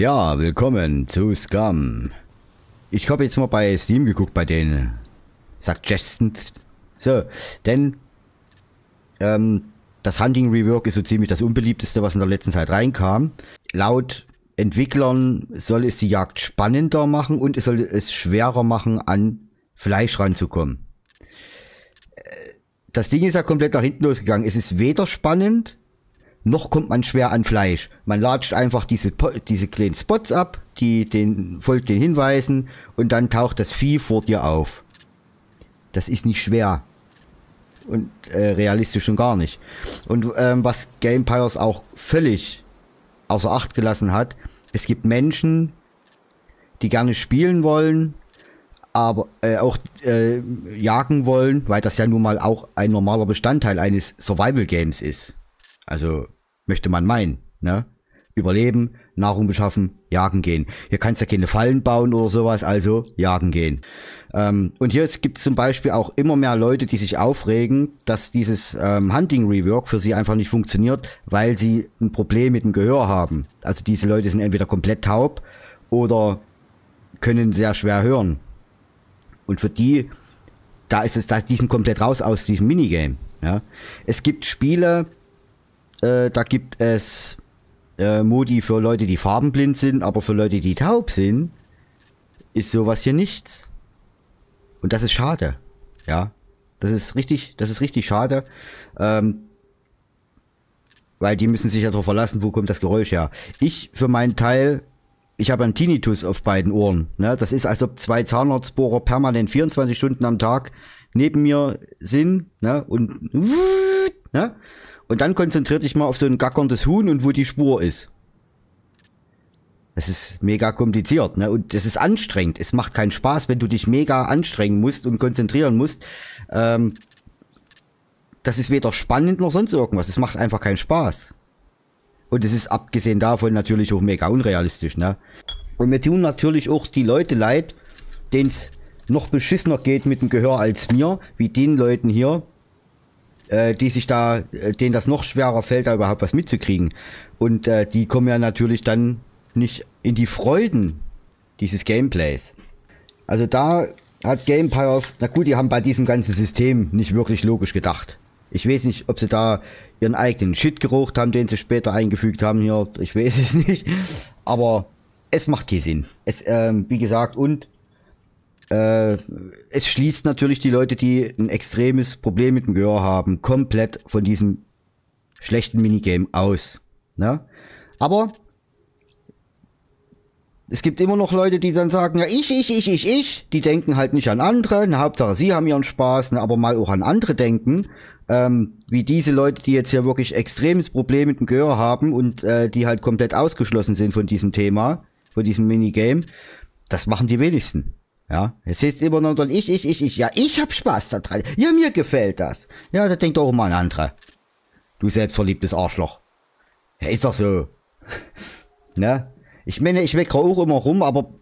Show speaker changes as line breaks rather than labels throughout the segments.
Ja, willkommen zu Scum. Ich habe jetzt mal bei Steam geguckt bei den Suggestions. So, denn ähm, das Hunting Rework ist so ziemlich das unbeliebteste, was in der letzten Zeit reinkam. Laut Entwicklern soll es die Jagd spannender machen und es soll es schwerer machen, an Fleisch ranzukommen. Äh, das Ding ist ja komplett nach hinten losgegangen. Es ist weder spannend, noch kommt man schwer an Fleisch. Man latscht einfach diese, diese kleinen Spots ab, die den, folgt den Hinweisen und dann taucht das Vieh vor dir auf. Das ist nicht schwer. Und äh, realistisch schon gar nicht. Und ähm, was Gamepires auch völlig außer Acht gelassen hat, es gibt Menschen, die gerne spielen wollen, aber äh, auch äh, jagen wollen, weil das ja nun mal auch ein normaler Bestandteil eines Survival Games ist. Also möchte man meinen, ne? Überleben, Nahrung beschaffen, jagen gehen. Hier kannst du ja keine Fallen bauen oder sowas, also jagen gehen. Ähm, und hier gibt es zum Beispiel auch immer mehr Leute, die sich aufregen, dass dieses ähm, Hunting Rework für sie einfach nicht funktioniert, weil sie ein Problem mit dem Gehör haben. Also diese Leute sind entweder komplett taub oder können sehr schwer hören. Und für die, da ist es, da, die sind komplett raus aus diesem Minigame. Ja. Es gibt Spiele, äh, da gibt es äh, Modi für Leute, die farbenblind sind, aber für Leute, die taub sind, ist sowas hier nichts. Und das ist schade. Ja. Das ist richtig, das ist richtig schade. Ähm, weil die müssen sich ja darauf verlassen, wo kommt das Geräusch her. Ich für meinen Teil, ich habe einen Tinnitus auf beiden Ohren. Ne? Das ist, als ob zwei Zahnarztbohrer permanent 24 Stunden am Tag neben mir sind ne? und ne? Und dann konzentriert dich mal auf so ein gackerndes Huhn und wo die Spur ist. Das ist mega kompliziert, ne? Und das ist anstrengend. Es macht keinen Spaß, wenn du dich mega anstrengen musst und konzentrieren musst. Ähm, das ist weder spannend noch sonst irgendwas. Es macht einfach keinen Spaß. Und es ist abgesehen davon natürlich auch mega unrealistisch, ne? Und mir tun natürlich auch die Leute leid, denen es noch beschissener geht mit dem Gehör als mir, wie den Leuten hier, äh, die sich da, äh, denen das noch schwerer fällt, da überhaupt was mitzukriegen. Und äh, die kommen ja natürlich dann nicht in die Freuden dieses Gameplays. Also da hat Gamepires, na gut, die haben bei diesem ganzen System nicht wirklich logisch gedacht. Ich weiß nicht, ob sie da ihren eigenen Shit gerucht haben, den sie später eingefügt haben hier. Ich weiß es nicht. Aber es macht keinen Sinn. Es, ähm, wie gesagt, und äh, es schließt natürlich die Leute, die ein extremes Problem mit dem Gehör haben, komplett von diesem schlechten Minigame aus. Ne? Aber es gibt immer noch Leute, die dann sagen, ja, ich, ich, ich, ich, ich. Die denken halt nicht an andere. Ne, Hauptsache, sie haben ihren Spaß, ne, aber mal auch an andere denken. Ähm, wie diese Leute, die jetzt hier wirklich extremes Problem mit dem Gehör haben und äh, die halt komplett ausgeschlossen sind von diesem Thema, von diesem Minigame. Das machen die wenigsten. Ja, es ist immer noch ich, ich, ich, ich. Ja, ich hab Spaß daran. Ja, mir gefällt das. Ja, da denkt auch mal an andere. Du selbstverliebtes Arschloch. Ja, ist doch so. ne? Ich meine, ich meckere auch immer rum, aber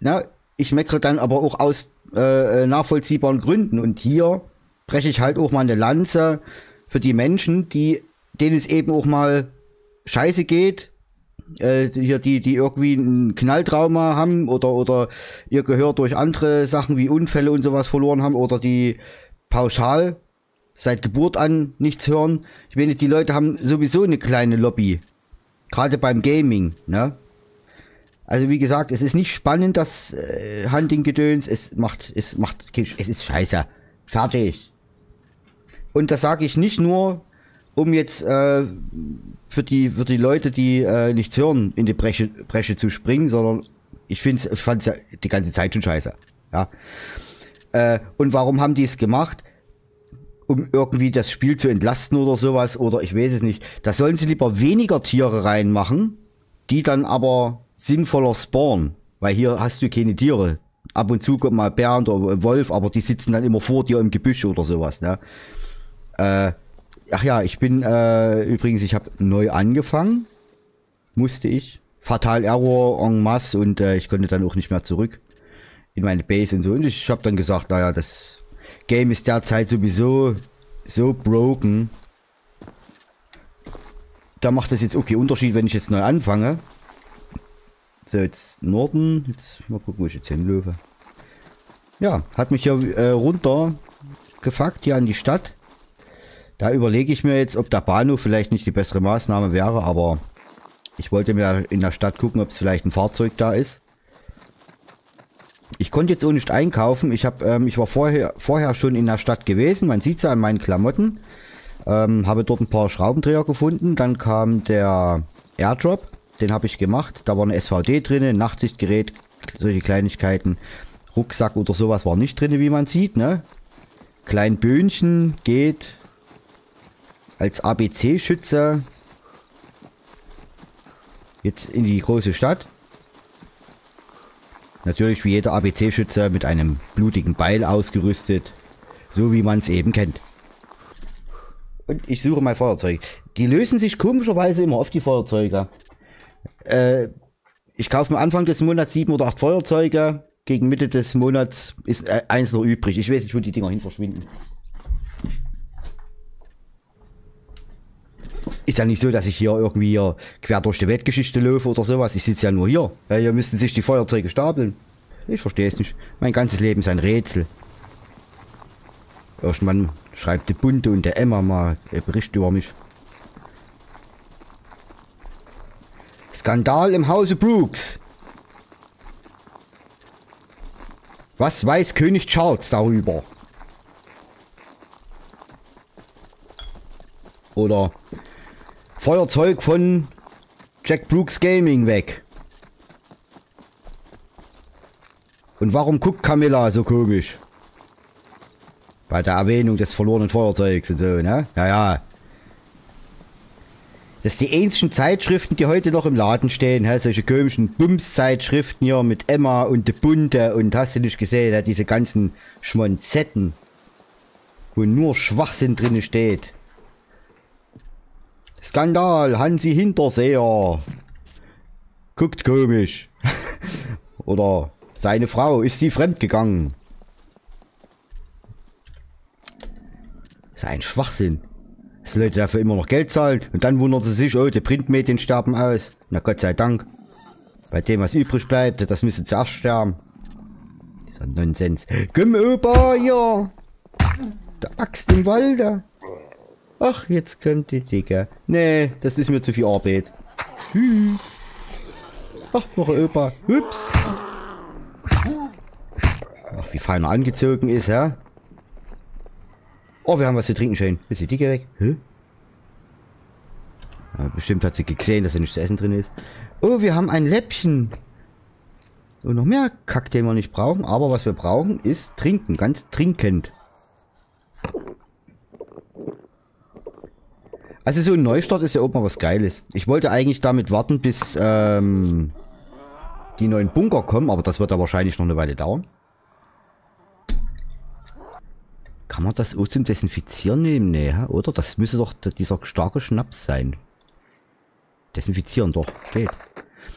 ne, ich meckere dann aber auch aus äh, nachvollziehbaren Gründen. Und hier breche ich halt auch mal eine Lanze für die Menschen, die denen es eben auch mal scheiße geht, äh, hier die, die irgendwie ein Knalltrauma haben oder, oder ihr Gehör durch andere Sachen wie Unfälle und sowas verloren haben oder die pauschal seit Geburt an nichts hören. Ich meine, die Leute haben sowieso eine kleine Lobby. Gerade beim Gaming, ne? Also wie gesagt, es ist nicht spannend, das äh, Hunting-Gedöns. Es macht, es macht, es ist scheiße. Fertig. Und das sage ich nicht nur, um jetzt äh, für die für die Leute, die äh, nichts hören, in die Bresche, Bresche zu springen, sondern ich finde ich fand es ja die ganze Zeit schon scheiße. Ja. Äh, und warum haben die es gemacht? Um irgendwie das Spiel zu entlasten oder sowas, oder ich weiß es nicht. Da sollen sie lieber weniger Tiere reinmachen, die dann aber sinnvoller spawnen. Weil hier hast du keine Tiere. Ab und zu kommt mal Bär oder Wolf, aber die sitzen dann immer vor dir im Gebüsch oder sowas. Ne? Äh, Ach ja, ich bin äh, übrigens, ich habe neu angefangen. Musste ich. Fatal Error en masse und äh, ich konnte dann auch nicht mehr zurück in meine Base und so. Und ich habe dann gesagt, naja, das Game ist derzeit sowieso so broken. da macht das jetzt okay Unterschied, wenn ich jetzt neu anfange. So, jetzt Norden. Jetzt mal gucken, wo ich jetzt hinlaufe. Ja, hat mich hier äh, runter gefuckt, hier an die Stadt. Da überlege ich mir jetzt, ob der Bahnhof vielleicht nicht die bessere Maßnahme wäre, aber ich wollte mir in der Stadt gucken, ob es vielleicht ein Fahrzeug da ist. Ich konnte jetzt auch nicht einkaufen. Ich, hab, ähm, ich war vorher, vorher schon in der Stadt gewesen. Man sieht es ja an meinen Klamotten. Ähm, habe dort ein paar Schraubendreher gefunden. Dann kam der Airdrop. Den habe ich gemacht. Da war eine SVD drin, ein Nachtsichtgerät, solche Kleinigkeiten. Rucksack oder sowas war nicht drin, wie man sieht. Ne? Klein Böhnchen geht als ABC-Schütze jetzt in die große Stadt. Natürlich wie jeder ABC-Schütze mit einem blutigen Beil ausgerüstet. So wie man es eben kennt. Und ich suche mein Feuerzeug. Die lösen sich komischerweise immer auf die Feuerzeuge. Äh, ich kaufe mir Anfang des Monats sieben oder acht Feuerzeuge. Gegen Mitte des Monats ist äh, eins noch übrig. Ich weiß nicht, wo die Dinger hin verschwinden. Ist ja nicht so, dass ich hier irgendwie hier quer durch die Weltgeschichte laufe oder sowas. Ich sitze ja nur hier. Ja, hier müssten sich die Feuerzeuge stapeln. Ich verstehe es nicht. Mein ganzes Leben ist ein Rätsel. Irgendwann schreibt die Bunte und der Emma mal einen Bericht über mich. Skandal im Hause Brooks. Was weiß König Charles darüber? Oder Feuerzeug von Jack Brooks Gaming weg. Und warum guckt Camilla so komisch? Bei der Erwähnung des verlorenen Feuerzeugs und so, ne? Ja, ja. Das sind die einzigen Zeitschriften, die heute noch im Laden stehen, hä? solche komischen Bums-Zeitschriften hier mit Emma und de Bunte und hast du nicht gesehen, hä? diese ganzen Schmonzetten, wo nur Schwachsinn drin steht. Skandal, Hansi Hinterseher. Guckt komisch. Oder seine Frau, ist sie fremdgegangen? Das ist ein Schwachsinn. Dass Leute dafür immer noch Geld zahlen und dann wundern sie sich, oh, die Printmedien sterben aus. Na Gott sei Dank. Bei dem, was übrig bleibt, das müsste zuerst sterben. Dieser Nonsens. Komm, Opa, hier. Der Axt im Walde. Ach, jetzt kommt die Dicke. Nee, das ist mir zu viel Arbeit. Tschüss. Ach, noch ein Opa. Ups. Ach, wie feiner angezogen ist, ja? Oh, wir haben was zu trinken schön. Ist die Dicke weg? Hä? Ja, bestimmt hat sie gesehen, dass da nichts zu essen drin ist. Oh, wir haben ein Läppchen. Und noch mehr Kack, den wir nicht brauchen. Aber was wir brauchen, ist trinken. Ganz trinkend. Also so ein Neustart ist ja auch mal was Geiles. Ich wollte eigentlich damit warten, bis ähm, die neuen Bunker kommen, aber das wird ja wahrscheinlich noch eine Weile dauern. Kann man das auch zum Desinfizieren nehmen? Nee, oder? Das müsste doch dieser starke Schnaps sein. Desinfizieren doch, geht.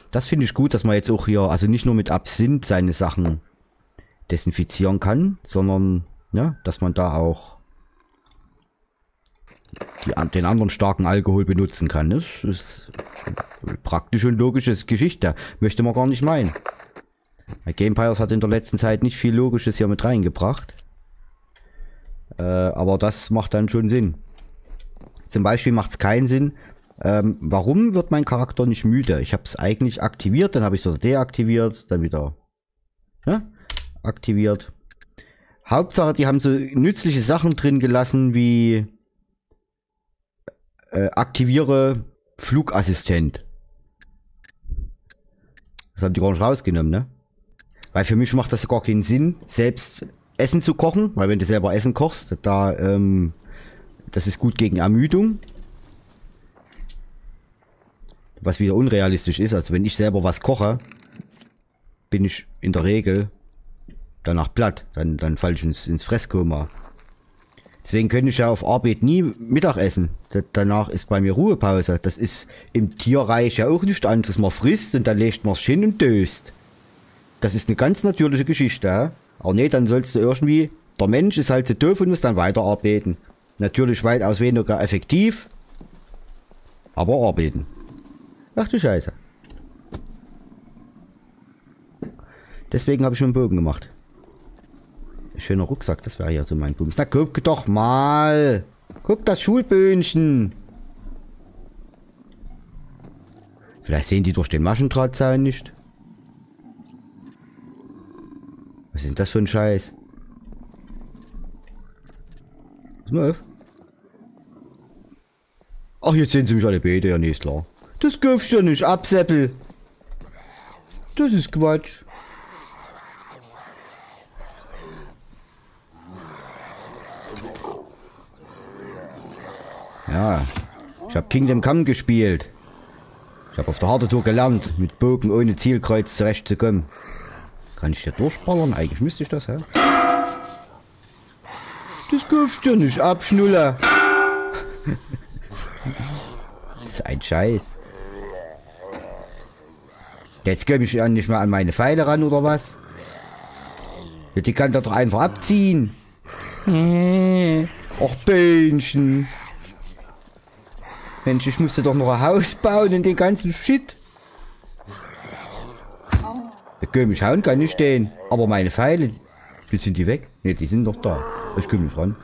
Das finde ich gut, dass man jetzt auch hier, also nicht nur mit Absinth seine Sachen desinfizieren kann, sondern, ja, dass man da auch die, den anderen starken Alkohol benutzen kann. Das ist praktisch und logisches Geschichte. Möchte man gar nicht meinen. Gamepires hat in der letzten Zeit nicht viel Logisches hier mit reingebracht. Äh, aber das macht dann schon Sinn. Zum Beispiel macht es keinen Sinn. Ähm, warum wird mein Charakter nicht müde? Ich habe es eigentlich aktiviert, dann habe ich es deaktiviert, dann wieder ja, aktiviert. Hauptsache, die haben so nützliche Sachen drin gelassen wie äh, aktiviere Flugassistent. Das haben die gar nicht rausgenommen, ne? Weil für mich macht das gar keinen Sinn, selbst Essen zu kochen, weil wenn du selber Essen kochst, da, ähm, das ist gut gegen Ermüdung. Was wieder unrealistisch ist, also wenn ich selber was koche, bin ich in der Regel danach platt, dann, dann falle ich ins, ins Fresskoma. Deswegen könnte ich ja auf Arbeit nie Mittag essen. danach ist bei mir Ruhepause. Das ist im Tierreich ja auch nicht anderes. Man frisst und dann legt man es hin und döst. Das ist eine ganz natürliche Geschichte. Ja? Aber nee, dann sollst du irgendwie... Der Mensch ist halt zu doof und muss dann weiterarbeiten. Natürlich weitaus weniger effektiv. Aber arbeiten. Ach du Scheiße. Deswegen habe ich schon einen Bogen gemacht. Schöner Rucksack, das wäre ja so mein Bums. Na guck doch mal. Guck das Schulböhnchen. Vielleicht sehen die durch den Maschendrahtzaun nicht. Was ist denn das für ein Scheiß? Pass mal auf. Ach, jetzt sehen sie mich alle Bete, ja, nee, ist klar. Das gibt's ja nicht, Abseppel. Das ist Quatsch. Ja, ich habe Kingdom Come gespielt. Ich habe auf der harte Tour gelernt, mit Bogen ohne Zielkreuz zurechtzukommen. Kann ich hier durchballern? Eigentlich müsste ich das, hä? Das kaufst du nicht ab, Schnuller. das ist ein Scheiß. Jetzt komme ich ja nicht mehr an meine Pfeile ran, oder was? Die kann doch einfach abziehen. Ach, Böhnchen. Mensch, ich musste doch noch ein Haus bauen und den ganzen Shit. Der König hauen kann nicht stehen. Aber meine Pfeile, jetzt sind die weg. Ne, die sind noch da. Ich komme nicht ran.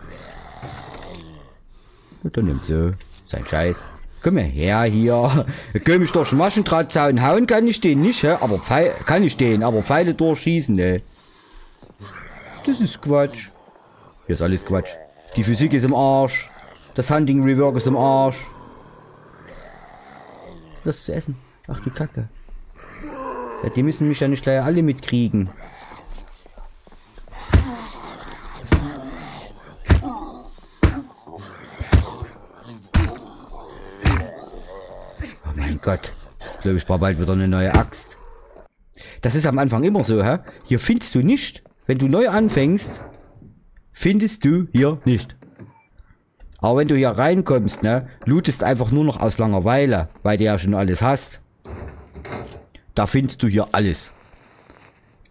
Und dann nimmt so. Sein Scheiß. Komm her hier. Der König durch den Maschendrahtzaun hauen kann ich den nicht, hä? Aber Pfeile, kann ich den, aber Pfeile durchschießen, ne? Das ist Quatsch. Hier ist alles Quatsch. Die Physik ist im Arsch. Das Hunting Rework ist im Arsch das zu essen? Ach du Kacke. Ja, die müssen mich ja nicht gleich alle mitkriegen. Oh mein Gott. Ich glaube, ich brauche bald wieder eine neue Axt. Das ist am Anfang immer so, hä? Hier findest du nicht. Wenn du neu anfängst, findest du hier nicht. Aber wenn du hier reinkommst, ne, lootest einfach nur noch aus Langeweile, weil du ja schon alles hast. Da findest du hier alles.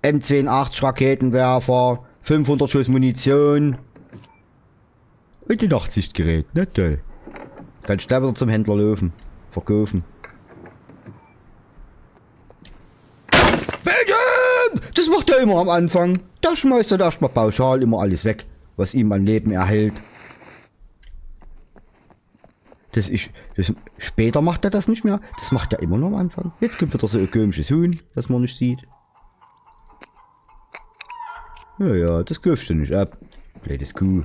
M82 Raketenwerfer, 500 Schuss Munition und ein Nachtsichtgerät, ne toll. Kannst du wieder zum Händler laufen, verkaufen. Das macht er immer am Anfang. Da schmeißt er erstmal pauschal immer alles weg, was ihm an Leben erhält. Das ist, das, später macht er das nicht mehr. Das macht er immer noch am Anfang. Jetzt kommt wieder so ein komisches Huhn, das man nicht sieht. Ja, ja, das kaufst du nicht ab. Blödes Kuh.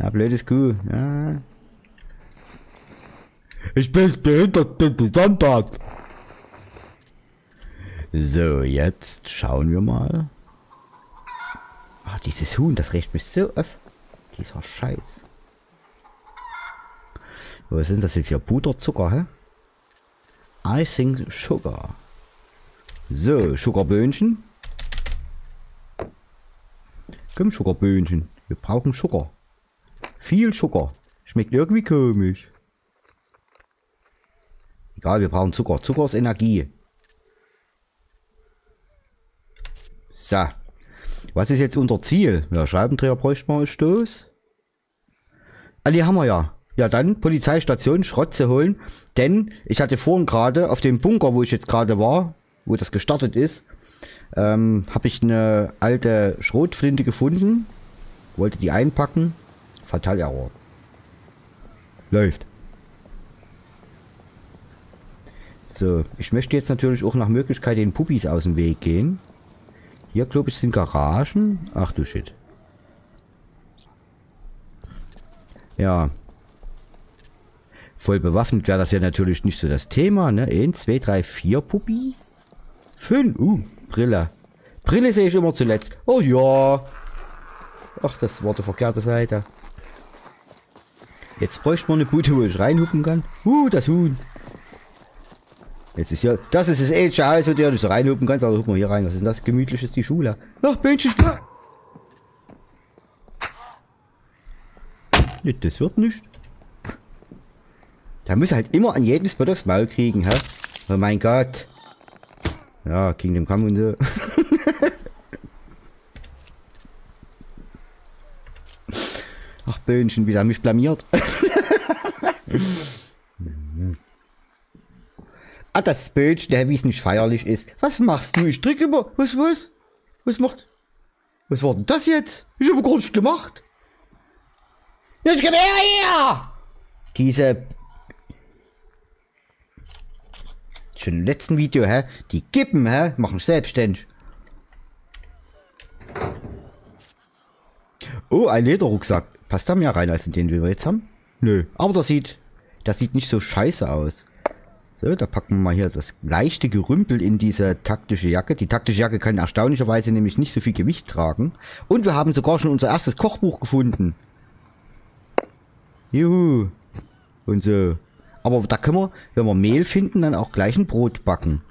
Ja, blödes Kuh. Ja. Ich bin behindert, bin besonders. So, jetzt schauen wir mal. Ah, dieses Huhn, das riecht mich so auf. Dieser Scheiß. Was sind das jetzt hier? Puderzucker, hä? Icing Sugar. So, Sugarböhnchen. Komm, Sugarböhnchen. Wir brauchen Sugar. Viel Zucker. Schmeckt irgendwie komisch. Egal, wir brauchen Zucker. Zucker ist Energie. So. Was ist jetzt unser Ziel? Ja, Schreibendreher bräuchte man einen Stoß. Ah, die haben wir ja. Ja, dann Polizeistation Schrott zu holen. Denn ich hatte vorhin gerade auf dem Bunker, wo ich jetzt gerade war, wo das gestartet ist, ähm, habe ich eine alte Schrotflinte gefunden. Wollte die einpacken. Fatal Error. Läuft. So, ich möchte jetzt natürlich auch nach Möglichkeit den Puppies aus dem Weg gehen. Hier, glaube ich, sind Garagen. Ach du Shit. Ja, Voll bewaffnet wäre das ja natürlich nicht so das Thema, ne? 1, 2, 3, 4 Puppies. 5. Uh, Brille. Brille sehe ich immer zuletzt. Oh ja. Ach, das war die verkehrte Seite. Jetzt bräuchte man eine Bude, wo ich reinhupen kann. Uh, das Huhn. Jetzt ist hier, das ist das älteste Haus, wo du nicht so reinhupen kannst, aber hupen wir hier rein. Was ist denn das? Gemütlich ist die Schule. Ach, Männchen. Das wird nicht. Da muss halt immer an jedem Spot aufs Maul kriegen, hä? Oh mein Gott. Ja, Kingdom Come und so. Ach, Böhnchen, wieder mich blamiert. Ja, das Bötchen, wie es nicht feierlich ist. Was machst du? Ich drücke immer. Was, was? Was macht? Was war denn das jetzt? Ich habe gar nichts gemacht. Jetzt komm her! Diese... Schon im letzten Video, hä? Die Kippen, hä? Machen selbstständig. Oh, ein Lederrucksack. Passt da mehr rein, als in den wir jetzt haben? Nö. Aber das sieht... Das sieht nicht so scheiße aus. So, da packen wir mal hier das leichte Gerümpel in diese taktische Jacke. Die taktische Jacke kann erstaunlicherweise nämlich nicht so viel Gewicht tragen. Und wir haben sogar schon unser erstes Kochbuch gefunden. Juhu. Und so. Aber da können wir, wenn wir Mehl finden, dann auch gleich ein Brot backen.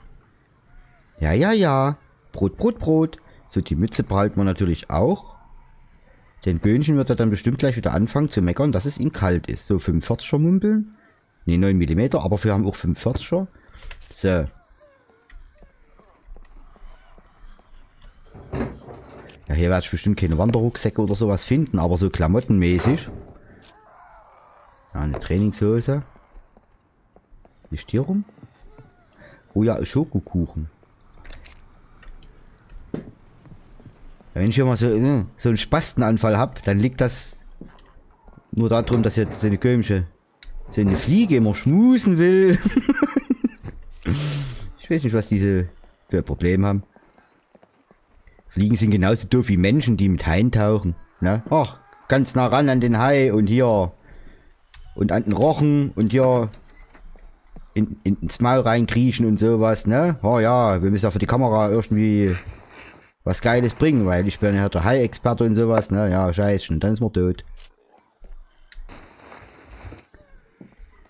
Ja, ja, ja. Brot, Brot, Brot. So, die Mütze behalten wir natürlich auch. Den Böhnchen wird er dann bestimmt gleich wieder anfangen zu meckern, dass es ihm kalt ist. So, 45er Mumpeln. Ne, 9 mm, aber wir haben auch 45er. So. Ja, hier werde ich bestimmt keine Wanderrucksäcke oder sowas finden, aber so klamottenmäßig. Ja, eine Trainingshose. Liegt hier rum? Oh ja, Schokokuchen. Wenn ich hier mal so, äh, so einen Spastenanfall habe, dann liegt das nur darum, dass jetzt so eine komische Fliege immer schmusen will. ich weiß nicht, was diese für ein Problem haben. Fliegen sind genauso doof wie Menschen, die mit Haien tauchen. Ne? Ach, ganz nah ran an den Hai und hier und an den Rochen und hier in, in, ins Maul reinkriechen und sowas, ne? Oh ja, wir müssen ja für die Kamera irgendwie was Geiles bringen, weil ich bin ja der Hai-Experte und sowas, ne? Ja, scheiße, dann ist man tot.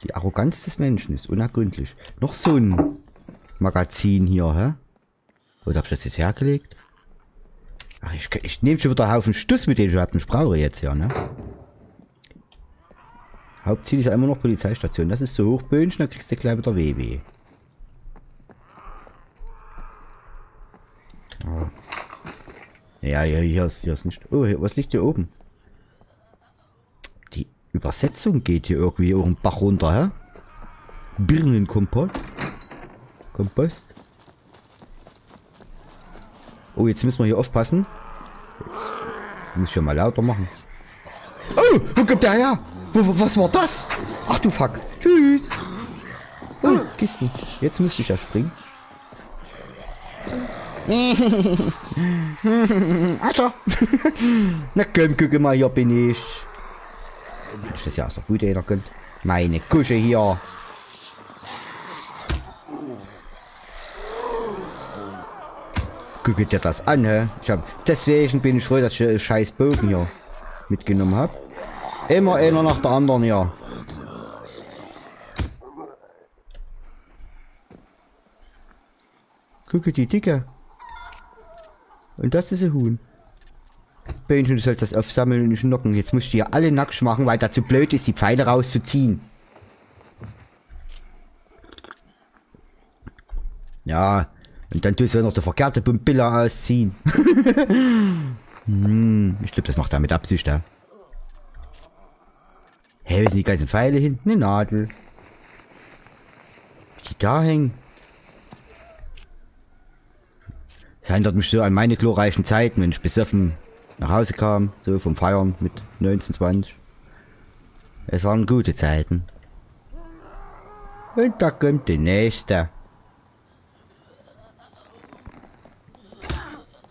Die Arroganz des Menschen ist unergründlich. Noch so ein Magazin hier, hä? Oder hab ich das jetzt hergelegt? Ach, ich, ich nehme schon wieder einen Haufen Stuss mit denen ich überhaupt nicht brauche jetzt ja, ne? Hauptziel ist ja immer noch Polizeistation. Das ist so hochböhnchen, dann kriegst du gleich wieder WW. Oh. Ja, ja, hier ist, hier ist nicht... Oh, hier, was liegt hier oben? Übersetzung geht hier irgendwie auch ein Bach runter, hä? Birnenkompost. Kompost. Oh, jetzt müssen wir hier aufpassen. Jetzt muss ich ja mal lauter machen. Oh, wo kommt der her? Was war das? Ach du Fuck. Tschüss. Oh, Kisten. Jetzt müsste ich ja springen. Alter. Na komm, guck mal, hier bin ich. Ist das ja auch so gut, jeder gönnt. Meine Kusche hier. Guck dir das an, hä? Ich hab, deswegen bin ich froh, dass ich einen scheiß Bogen hier mitgenommen habe. Immer einer nach der anderen, ja. Gucke die Dicke. Und das ist ein Huhn. Böhnchen, du sollst das aufsammeln und nicht knocken. Jetzt musst du hier alle nackt machen, weil dazu blöd ist, die Pfeile rauszuziehen. Ja, und dann tust du noch die verkehrte Pumpilla ausziehen. hm, ich glaube, das macht er mit Absicht, ja. Hä, hey, wo sind die ganzen Pfeile hin? Eine Nadel. Die da hängen. Das erinnert mich so an meine glorreichen Zeiten, wenn ich besoffen nach Hause kam, so vom Feiern mit 19, 20. Es waren gute Zeiten. Und da kommt die nächste.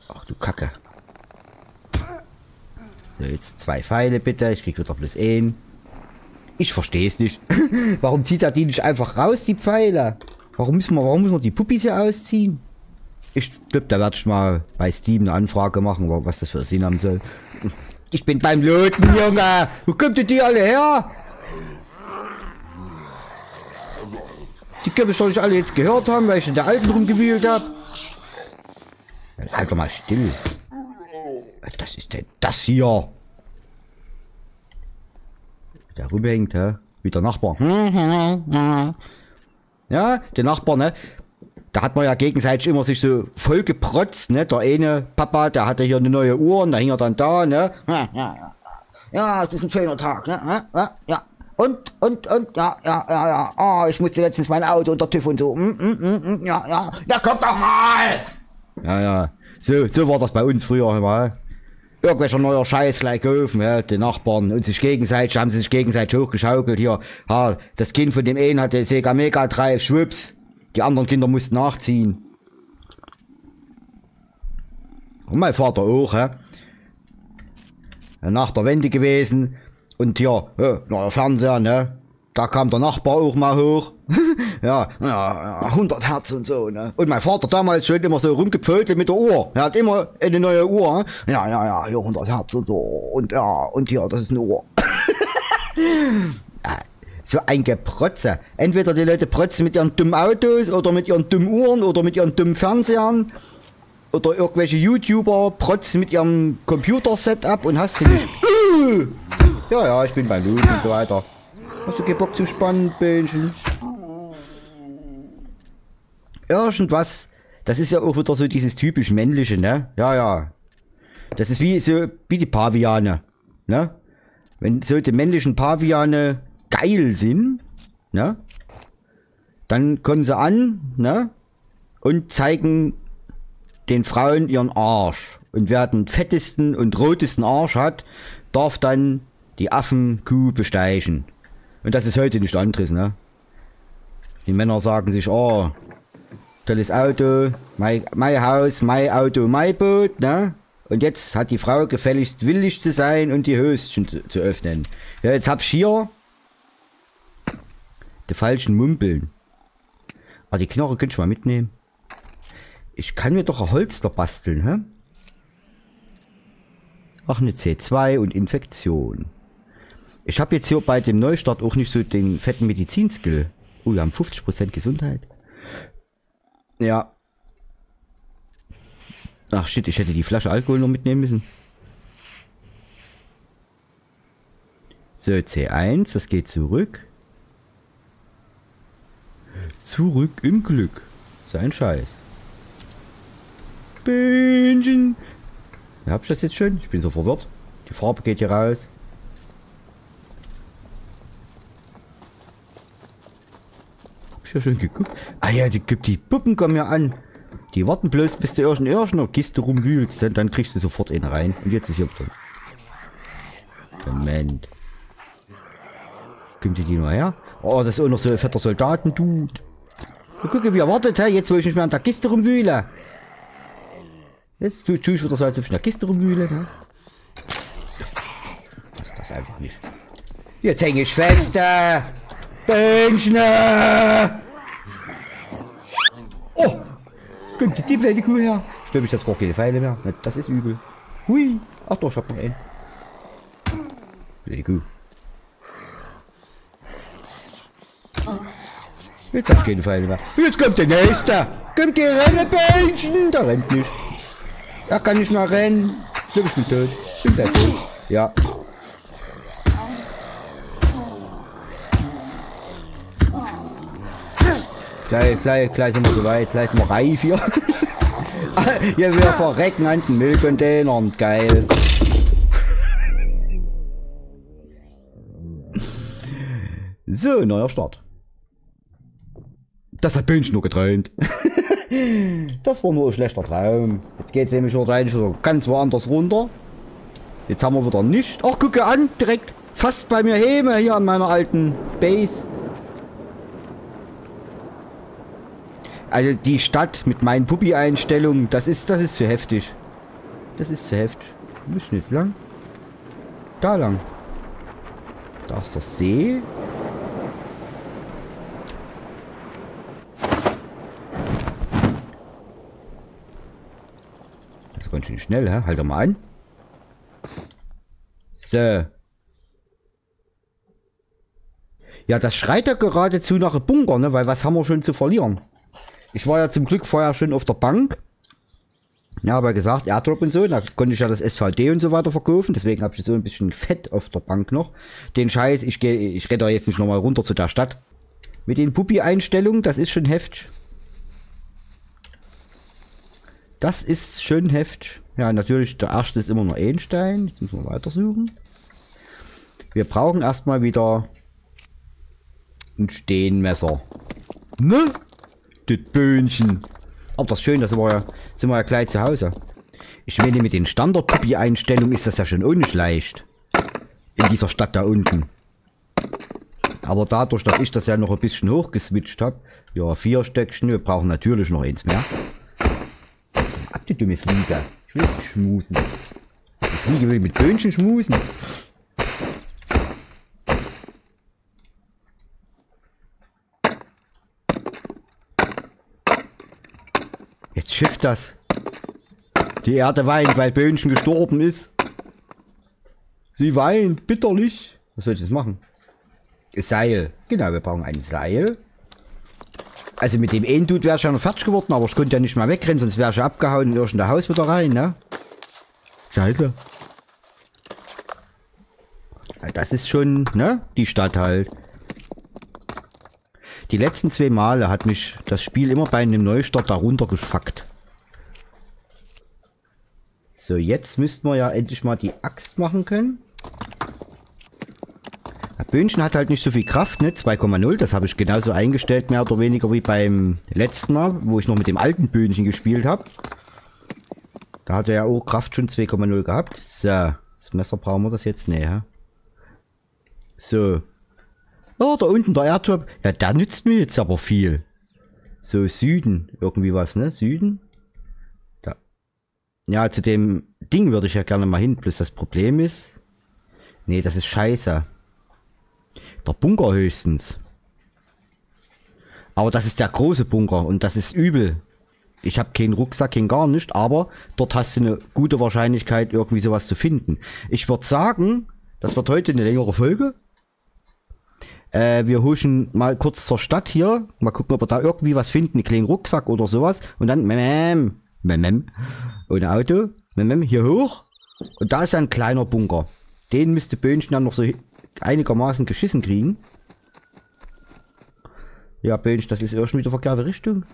Ach du Kacke. So, jetzt zwei Pfeile bitte. Ich krieg wieder plus ein. Ich verstehe es nicht. warum zieht er die nicht einfach raus, die Pfeile? Warum müssen wir, warum müssen wir die Puppis hier ausziehen? Ich glaube, da werde ich mal bei Steam eine Anfrage machen, was das für Sinn haben soll. Ich bin beim Löten, Junge! Wo kommt ihr die alle her? Die können doch nicht alle jetzt gehört haben, weil ich in der alten rumgewühlt habe. Halt doch mal still. Was ist denn das hier? Der rumhängt, hä? Wie der Nachbar. Ja, der Nachbar, ne? da hat man ja gegenseitig immer sich so voll geprotzt, ne? Der eine Papa, der hatte hier eine neue Uhr und da hing er dann da, ne? Ja, es ist ein schöner Tag, ne? Ja, und, und, und, ja, ja, ja, ja, oh, ich musste letztens mein Auto unter TÜV und so, mm, mm, mm, ja, ja, ja, komm doch mal! Ja, ja, so, so war das bei uns früher immer, irgendwelcher neuer Scheiß gleich geholfen, ja, die Nachbarn und sich gegenseitig, haben sie sich gegenseitig hochgeschaukelt, hier, ha, das Kind von dem einen hatte Sega Mega Drive, schwupps, die anderen Kinder mussten nachziehen. Und mein Vater auch, hä? Nach der Wende gewesen, und ja, ja, neuer Fernseher, ne? Da kam der Nachbar auch mal hoch. ja, ja, 100 Hertz und so, ne? Und mein Vater damals schon immer so rumgepfötelt mit der Uhr. Er hat immer eine neue Uhr. Ne? Ja, ja, ja, hier 100 Hertz und so. Und ja, und hier, das ist eine Uhr. so ein Geprotze. Entweder die Leute protzen mit ihren dummen Autos oder mit ihren dummen Uhren oder mit ihren dummen Fernsehern. Oder irgendwelche YouTuber protzen mit ihrem Computer-Setup und hast du nicht. Ja, ja, ich bin bei Loot und so weiter. Hast du Bock zu spannen, Bähnchen? Irgendwas. Das ist ja auch wieder so dieses typisch männliche, ne? Ja, ja. Das ist wie so, wie die Paviane, ne? Wenn so die männlichen Paviane geil sind, ne? Dann kommen sie an, ne? Und zeigen den Frauen ihren Arsch. Und wer den fettesten und rotesten Arsch hat, darf dann die Affenkuh besteigen. Und das ist heute nicht anderes, ne? Die Männer sagen sich, oh, tolles Auto, mein, mein Haus, mein Auto, mein Boot, ne? Und jetzt hat die Frau gefälligst willig zu sein und die Höschen zu, zu öffnen. Ja, jetzt hab ich hier die falschen Mumpeln. Aber die Knarre könnte ich mal mitnehmen. Ich kann mir doch ein Holster basteln, hä? Ach, eine C2 und Infektion. Ich habe jetzt hier bei dem Neustart auch nicht so den fetten Medizinskill. Oh, wir haben 50% Gesundheit. Ja. Ach shit, ich hätte die Flasche Alkohol noch mitnehmen müssen. So, C1, das geht zurück. Zurück im Glück. Sein Scheiß. Bähnchen. Hab ich das jetzt schon? Ich bin so verwirrt. Die Farbe geht hier raus. Ich ja schon geguckt. Ah ja, die, die Puppen kommen ja an. Die warten bloß, bis du in irgendeiner Kiste rumwühlst. Dann, kriegst du sofort einen rein. Und jetzt ist hier drin. Moment. Kommt die nur her? Oh, das ist auch noch so ein fetter Soldaten, du. Guck, wie er wartet, hä? Jetzt, wo ich nicht mehr an der Kiste rumwühle. Jetzt tue ich wieder so, als ob ich in der Kiste rumwühle, ne? Das ist das einfach nicht. Jetzt hänge ich fest, äh. Bähnchen! Oh! Kommt die blöde Kuh her? Glaube, ich jetzt gar keine Pfeile mehr. Das ist übel. Hui! Ach doch, ich hab noch einen. Blöde Kuh. Jetzt hab ich keine Pfeile mehr. Jetzt kommt der nächste. Kommt die Rennebähnchen. Der rennt nicht. Er kann nicht mehr rennen. Glaube, ich bin tot. Ich bin tot. Ja. Gleich, gleich, gleich sind wir soweit. Gleich sind wir reif hier. hier wir verrecken an den Müllcontainern. Geil. so, neuer Start. Das hat Bünch nur geträumt. das war nur ein schlechter Traum. Jetzt geht es nämlich wahrscheinlich so ganz woanders runter. Jetzt haben wir wieder nicht. Ach, gucke an, direkt fast bei mir Heme hier an meiner alten Base. Also die Stadt mit meinen Puppi-Einstellungen, das ist, das ist zu heftig. Das ist zu heftig. Wir müssen jetzt lang. Da lang. Da ist der See. Das ist ganz schön schnell, hä? Halt doch mal an. So. Ja, das schreit ja geradezu nach Bunker, ne? Weil was haben wir schon zu verlieren? Ich war ja zum Glück vorher schon auf der Bank. Ja, aber gesagt, Airdrop und so, da konnte ich ja das SVD und so weiter verkaufen, deswegen habe ich so ein bisschen Fett auf der Bank noch. Den Scheiß, ich gehe, ich renne da jetzt nicht nochmal runter zu der Stadt. Mit den Puppi-Einstellungen, das ist schon heftig. Das ist schön heftig. Ja, natürlich, der erste ist immer noch Einstein. Jetzt müssen wir weitersuchen. Wir brauchen erstmal wieder Ein Stehenmesser. Ne? Das Böhnchen. Aber das ist schön, da sind wir ja, sind wir ja gleich zu Hause. Ich meine, mit den Standard-Puppy-Einstellungen ist das ja schon nicht leicht. In dieser Stadt da unten. Aber dadurch, dass ich das ja noch ein bisschen hochgeswitcht habe, ja, vier Stöckchen, wir brauchen natürlich noch eins mehr. Ab, du dumme Fliege. Ich will nicht schmusen. Die Fliege will mit Böhnchen schmusen. Schifft das. Die Erde weint, weil Böhnchen gestorben ist. Sie weint, bitterlich. Was soll ich jetzt machen? Seil. Genau, wir brauchen ein Seil. Also mit dem einen wäre ich ja noch fertig geworden, aber ich konnte ja nicht mal wegrennen, sonst wäre ich abgehauen in irgendein Haus wieder rein, ne? Scheiße. Das ist schon, ne? Die Stadt halt. Die letzten zwei Male hat mich das Spiel immer bei einem Neustart darunter gefuckt. So, jetzt müssten wir ja endlich mal die Axt machen können. Böhnchen hat halt nicht so viel Kraft, ne? 2,0. Das habe ich genauso eingestellt, mehr oder weniger wie beim letzten Mal, wo ich noch mit dem alten Böhnchen gespielt habe. Da hat er ja auch Kraft schon 2,0 gehabt. So, das Messer brauchen wir das jetzt näher. So. Oh, da unten der Airtrap. Ja, der nützt mir jetzt aber viel. So, Süden. Irgendwie was, ne? Süden. Ja, zu dem Ding würde ich ja gerne mal hin. Plus das Problem ist... Nee, das ist scheiße. Der Bunker höchstens. Aber das ist der große Bunker und das ist übel. Ich habe keinen Rucksack, kein gar nicht, aber dort hast du eine gute Wahrscheinlichkeit, irgendwie sowas zu finden. Ich würde sagen, das wird heute eine längere Folge. Äh, wir huschen mal kurz zur Stadt hier. Mal gucken, ob wir da irgendwie was finden. Einen kleinen Rucksack oder sowas. Und dann, mem, mem, ohne Auto, mem, hier hoch. Und da ist ein kleiner Bunker. Den müsste Böhnchen dann noch so einigermaßen geschissen kriegen. Ja, Bönch, das ist irgendwie die verkehrte Richtung.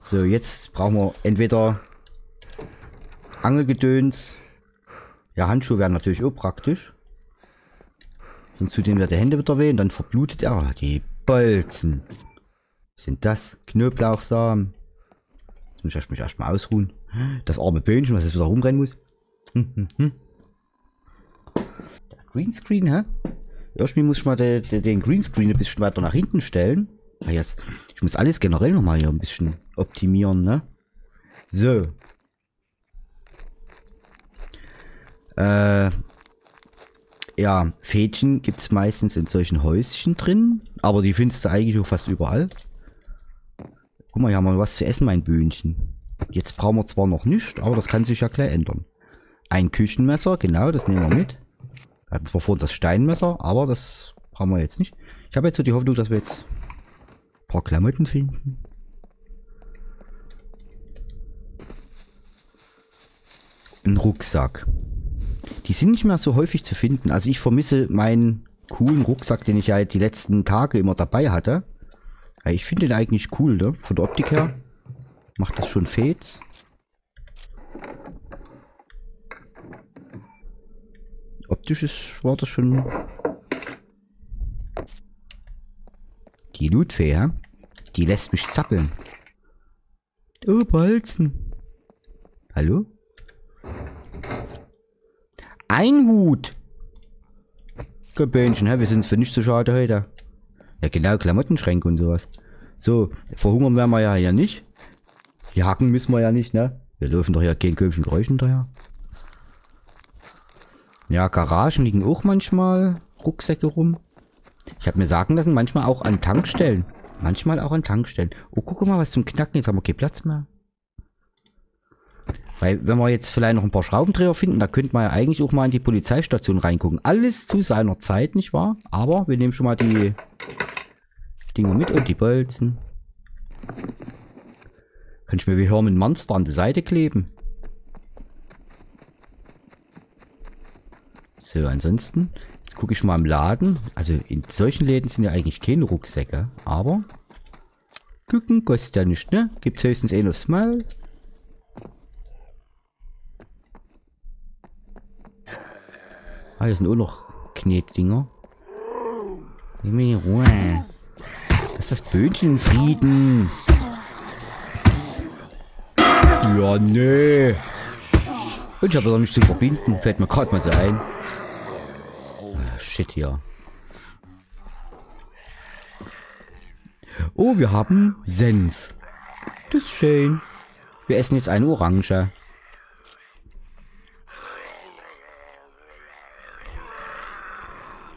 So, jetzt brauchen wir entweder Angelgedöns. Ja, Handschuhe wären natürlich auch praktisch. Sonst tut ihm der Hände wieder weh und dann verblutet er. Die Bolzen. Was sind das? Knoblauchsamen. Jetzt muss ich mich erstmal ausruhen. Das arme Böhnchen, was jetzt wieder rumrennen muss. Hm, hm, hm. Greenscreen, hä? Irgendwie muss ich mal de, de, den Greenscreen ein bisschen weiter nach hinten stellen. Ah, ich muss alles generell nochmal hier ein bisschen optimieren, ne? So. Äh, ja, Fädchen gibt es meistens in solchen Häuschen drin. Aber die findest du eigentlich auch fast überall. Guck mal, hier haben wir was zu essen, mein Böhnchen. Jetzt brauchen wir zwar noch nicht, aber das kann sich ja gleich ändern. Ein Küchenmesser, genau, das nehmen wir mit. Wir hatten zwar vorhin das Steinmesser, aber das brauchen wir jetzt nicht. Ich habe jetzt so die Hoffnung, dass wir jetzt ein paar Klamotten finden. Ein Rucksack. Die sind nicht mehr so häufig zu finden. Also ich vermisse meinen coolen Rucksack, den ich ja die letzten Tage immer dabei hatte. Ich finde den eigentlich cool, ne? Von der Optik her. Macht das schon fett. optisch ist, war das schon... Die Lootfee, ja? Die lässt mich zappeln. Oh, Bolzen. Hallo? Ein Hut. Gebönchen, hä? Wir sind für nicht so schade heute. Ja, genau, Klamottenschränke und sowas. So, verhungern werden wir ja hier nicht. Jagen müssen wir ja nicht, ne? Wir laufen doch ja kein Köpfchen Geräuschen daher. Ja, Garagen liegen auch manchmal Rucksäcke rum. Ich habe mir sagen lassen, manchmal auch an Tankstellen. Manchmal auch an Tankstellen. Oh, guck mal, was zum Knacken. Jetzt haben wir keinen Platz mehr. Weil, wenn wir jetzt vielleicht noch ein paar Schraubendreher finden, da könnte man ja eigentlich auch mal in die Polizeistation reingucken. Alles zu seiner Zeit, nicht wahr? Aber wir nehmen schon mal die Dinge mit und die Bolzen. Kann ich mir wie Hermann Monster an die Seite kleben. So, ansonsten, jetzt gucke ich mal im Laden. Also in solchen Läden sind ja eigentlich keine Rucksäcke, aber gucken kostet ja nicht, ne? Gibt es höchstens einen aufs Mal. Ah, hier sind auch noch Knetdinger. Nimm mir Ruhe. Lass das Böhnchen Frieden. Ja, nee. Und ich habe doch nichts zu verbinden. Fällt mir gerade mal so ein. Ah, shit hier. Oh, wir haben Senf. Das ist schön. Wir essen jetzt eine Orange.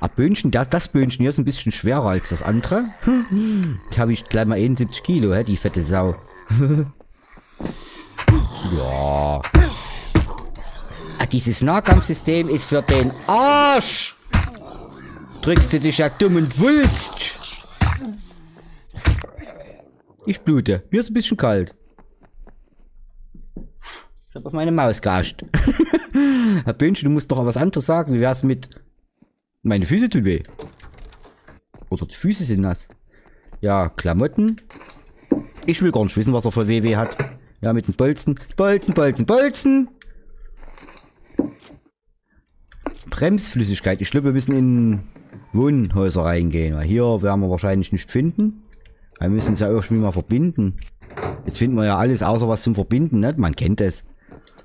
Ah, Böhnchen, das, das Böhnchen hier ist ein bisschen schwerer als das andere. Jetzt habe ich gleich mal 71 Kilo, hä, die fette Sau. ja. Ah, dieses Nahkampfsystem ist für den Arsch. Drückst du dich ja dumm und wulst. Ich blute. Mir ist ein bisschen kalt. Ich habe auf meine Maus geascht. Herr Böhnchen, du musst doch was anderes sagen. Wie wär's mit... Meine Füße tun weh. Oder die Füße sind nass. Ja, Klamotten. Ich will gar nicht wissen, was er für WW hat. Ja, mit den Bolzen. Bolzen, Bolzen, Bolzen! Bremsflüssigkeit. Ich glaube, wir müssen in Wohnhäuser reingehen. Weil hier werden wir wahrscheinlich nicht finden. Wir müssen es ja irgendwie mal verbinden. Jetzt finden wir ja alles außer was zum Verbinden, ne? Man kennt es.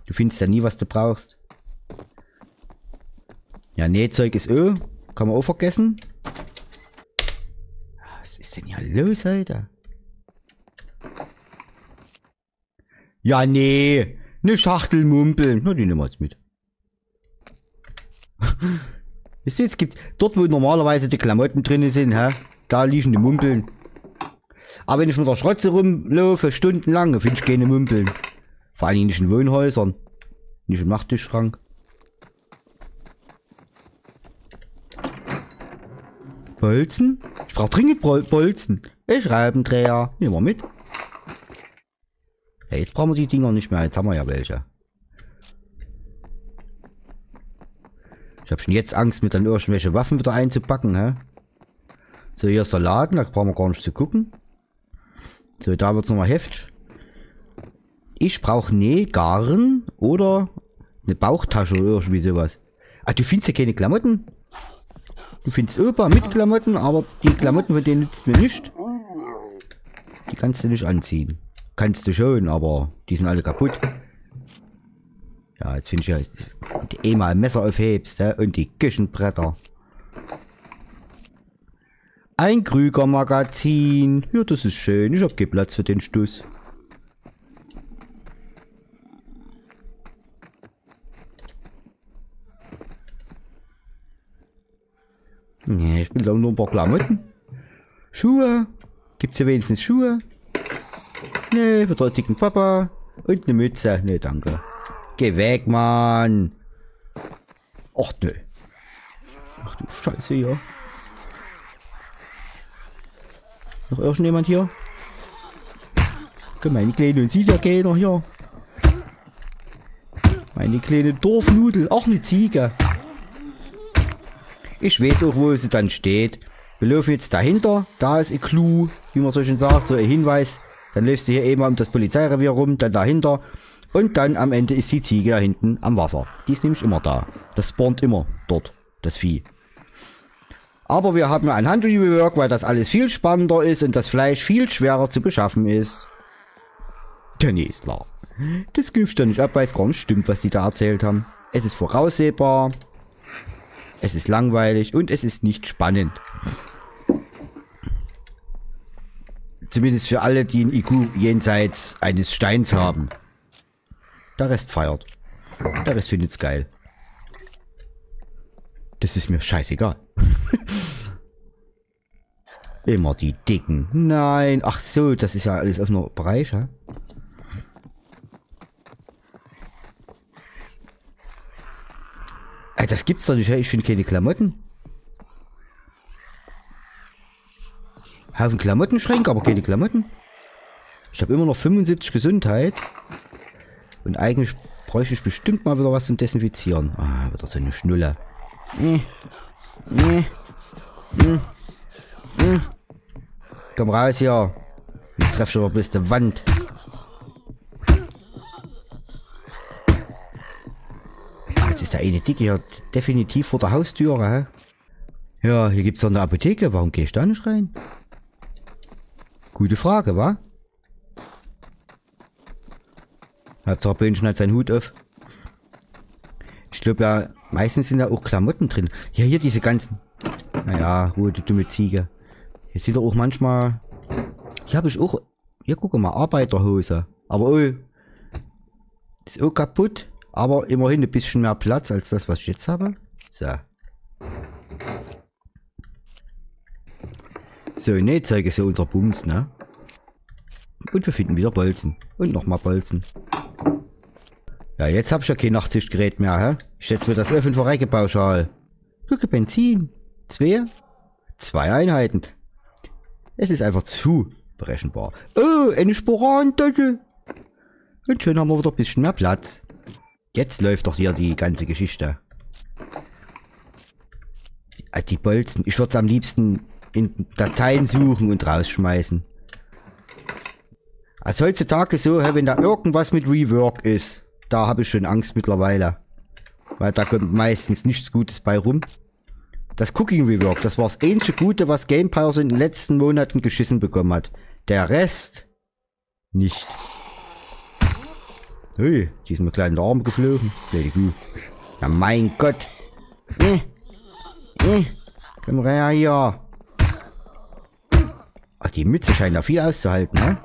Du findest ja nie, was du brauchst. Ja, Nähzeug ist Ö. Kann man auch vergessen. Was ist denn hier los heute? Ja, nee. Eine Schachtel mumpeln. Na, die nehmen wir jetzt mit. Wisst ihr, jetzt gibt's dort, wo normalerweise die Klamotten drin sind, hä? Da liegen die Mumpeln. Aber wenn ich mit der Schrotze rumlaufe, stundenlang, finde ich keine Mumpeln. Vor Dingen nicht in Wohnhäusern. Nicht im Nachttischschrank. Bolzen? Ich brauche dringend Bol Bolzen. Ich Schraubendreher. Nehmen wir mit. Ja, jetzt brauchen wir die Dinger nicht mehr. Jetzt haben wir ja welche. Ich habe schon jetzt Angst, mit dann irgendwelche Waffen wieder einzupacken, hä? So, hier ist der Laden, da brauchen wir gar nicht zu gucken. So, da wird es nochmal heftig. Ich brauche Nähgarn oder eine Bauchtasche oder irgendwie sowas. Ah, du findest ja keine Klamotten? Du findest Opa mit Klamotten, aber die Klamotten von denen nützt mir nicht. Die kannst du nicht anziehen. Kannst du schon, aber die sind alle kaputt. Ja, jetzt finde ich ja, eh mal ein Messer aufhebst, ja, und die Küchenbretter. Ein Krüger-Magazin. Ja, das ist schön. Ich habe keinen Platz für den Stuss. Nee, ich will doch nur ein paar Klamotten. Schuhe. Gibt's hier wenigstens Schuhe? Nee, für dicken Papa. Und eine Mütze. Nee, danke. Geh weg, Mann. Ach, nö. Ach du Scheiße, ja. Noch irgendjemand hier? Komm, meine kleine sieht ja keiner hier. Meine kleine Dorfnudel. Auch eine Ziege. Ich weiß auch, wo sie dann steht. Wir laufen jetzt dahinter. Da ist ein Clou, wie man so schön sagt, so ein Hinweis. Dann läufst du hier eben um das Polizeirevier rum, dann dahinter. Und dann am Ende ist die Ziege da hinten am Wasser. Die ist nämlich immer da. Das spawnt immer dort, das Vieh. Aber wir haben ein Handrework, weil das alles viel spannender ist und das Fleisch viel schwerer zu beschaffen ist. Der nee, ist klar. Das Güft doch nicht ab, weil es gar nicht stimmt, was die da erzählt haben. Es ist voraussehbar. Es ist langweilig und es ist nicht spannend. Zumindest für alle, die ein IQ jenseits eines Steins haben. Der Rest feiert. Der Rest findet's geil. Das ist mir scheißegal. Immer die Dicken. Nein. Ach so, das ist ja alles auf einer Bereich, ja? Das gibt's doch nicht. Ich finde keine Klamotten. Haufen Klamottenschränke, aber keine Klamotten. Ich habe immer noch 75 Gesundheit. Und eigentlich bräuchte ich bestimmt mal wieder was zum Desinfizieren. Ah, wieder so eine Schnulle. Nee. Nee. Hm. Hm. Komm raus hier. Jetzt treffe ich aber bloß die Wand. Jetzt ist der eine Dicke hier definitiv vor der Haustüre, hä? Ja, hier gibt's doch eine Apotheke. Warum gehe ich da nicht rein? Gute Frage, wa? Hauptsache Böhnchen hat seinen Hut auf. Ich glaube ja, meistens sind da auch Klamotten drin. Ja, hier diese ganzen... Naja, Ruhe, die dumme Ziege. Hier sind doch auch manchmal... Hier habe ich auch... Hier, guck mal, Arbeiterhose. Aber oh... Ist auch kaputt. Aber immerhin ein bisschen mehr Platz als das, was ich jetzt habe. So. So, ne, zeige so unser Bums, ne? Und wir finden wieder Bolzen. Und nochmal Bolzen. Ja, jetzt habe ich ja kein Nachtsichtgerät mehr, hä? Ich setze mir das öffnen vor pauschal. Gucke, Benzin. Zwei? Zwei Einheiten. Es ist einfach zu berechenbar. Oh, eine Sporantasche. Und schon haben wir wieder ein bisschen mehr Platz. Jetzt läuft doch hier die ganze Geschichte. Ah, die Bolzen. Ich würde es am liebsten in Dateien suchen und rausschmeißen. Also heutzutage so, wenn da irgendwas mit Rework ist, da habe ich schon Angst mittlerweile. Weil da kommt meistens nichts Gutes bei rum. Das Cooking Rework, das war das einzige Gute, was Gamepire so in den letzten Monaten geschissen bekommen hat. Der Rest nicht. Hui, die ist mir kleinen Arm geflogen. Ja, mein Gott. Äh, äh, komm her hier. Ach, die Mütze scheint da viel auszuhalten, ne?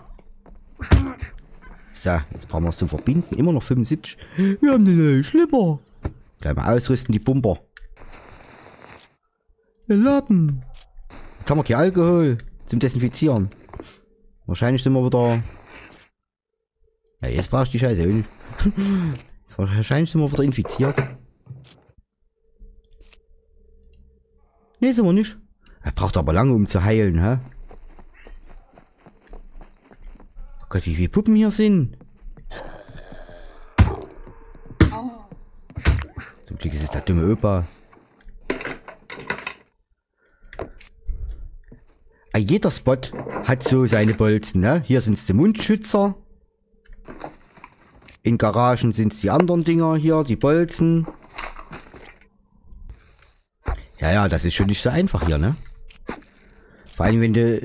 So, jetzt brauchen wir es zum Verbinden. Immer noch 75. Wir haben den neuen Schlipper. Gleich mal ausrüsten, die Pumper. Der Lappen. Jetzt haben wir kein Alkohol zum Desinfizieren. Wahrscheinlich sind wir wieder... Ja, jetzt brauchst du die Scheiße nicht. Wahrscheinlich sind wir wieder infiziert. Nee, sind wir nicht. Er braucht aber lange, um zu heilen, hä? Oh Gott, wie viele Puppen hier sind. Zum Glück ist es der dumme Opa. Jeder Spot hat so seine Bolzen, ne? Hier sind es die Mundschützer. In Garagen sind es die anderen Dinger hier, die Bolzen. Ja, ja, das ist schon nicht so einfach hier, ne? Vor allem, wenn du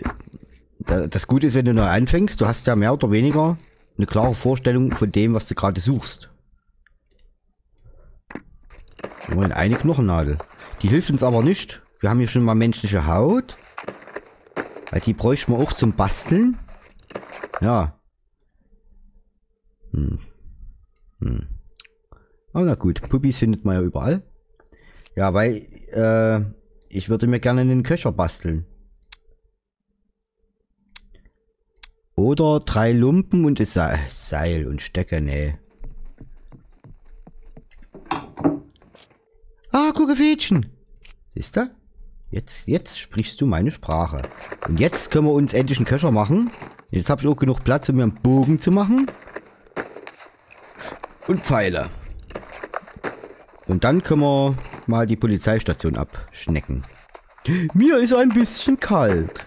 das Gute ist, wenn du neu anfängst, du hast ja mehr oder weniger eine klare Vorstellung von dem, was du gerade suchst. Immerhin eine Knochennadel. Die hilft uns aber nicht. Wir haben hier schon mal menschliche Haut. Weil die bräuchten wir auch zum Basteln. Ja. Hm. Hm. Aber na gut, Puppies findet man ja überall. Ja, weil äh, ich würde mir gerne einen Köcher basteln. Oder drei Lumpen und das Seil und Stecker, nee. Ah, gucke Fädchen. Siehst du? Jetzt, jetzt sprichst du meine Sprache. Und jetzt können wir uns endlich einen Köcher machen. Jetzt habe ich auch genug Platz, um mir einen Bogen zu machen. Und Pfeile. Und dann können wir mal die Polizeistation abschnecken. Mir ist ein bisschen kalt.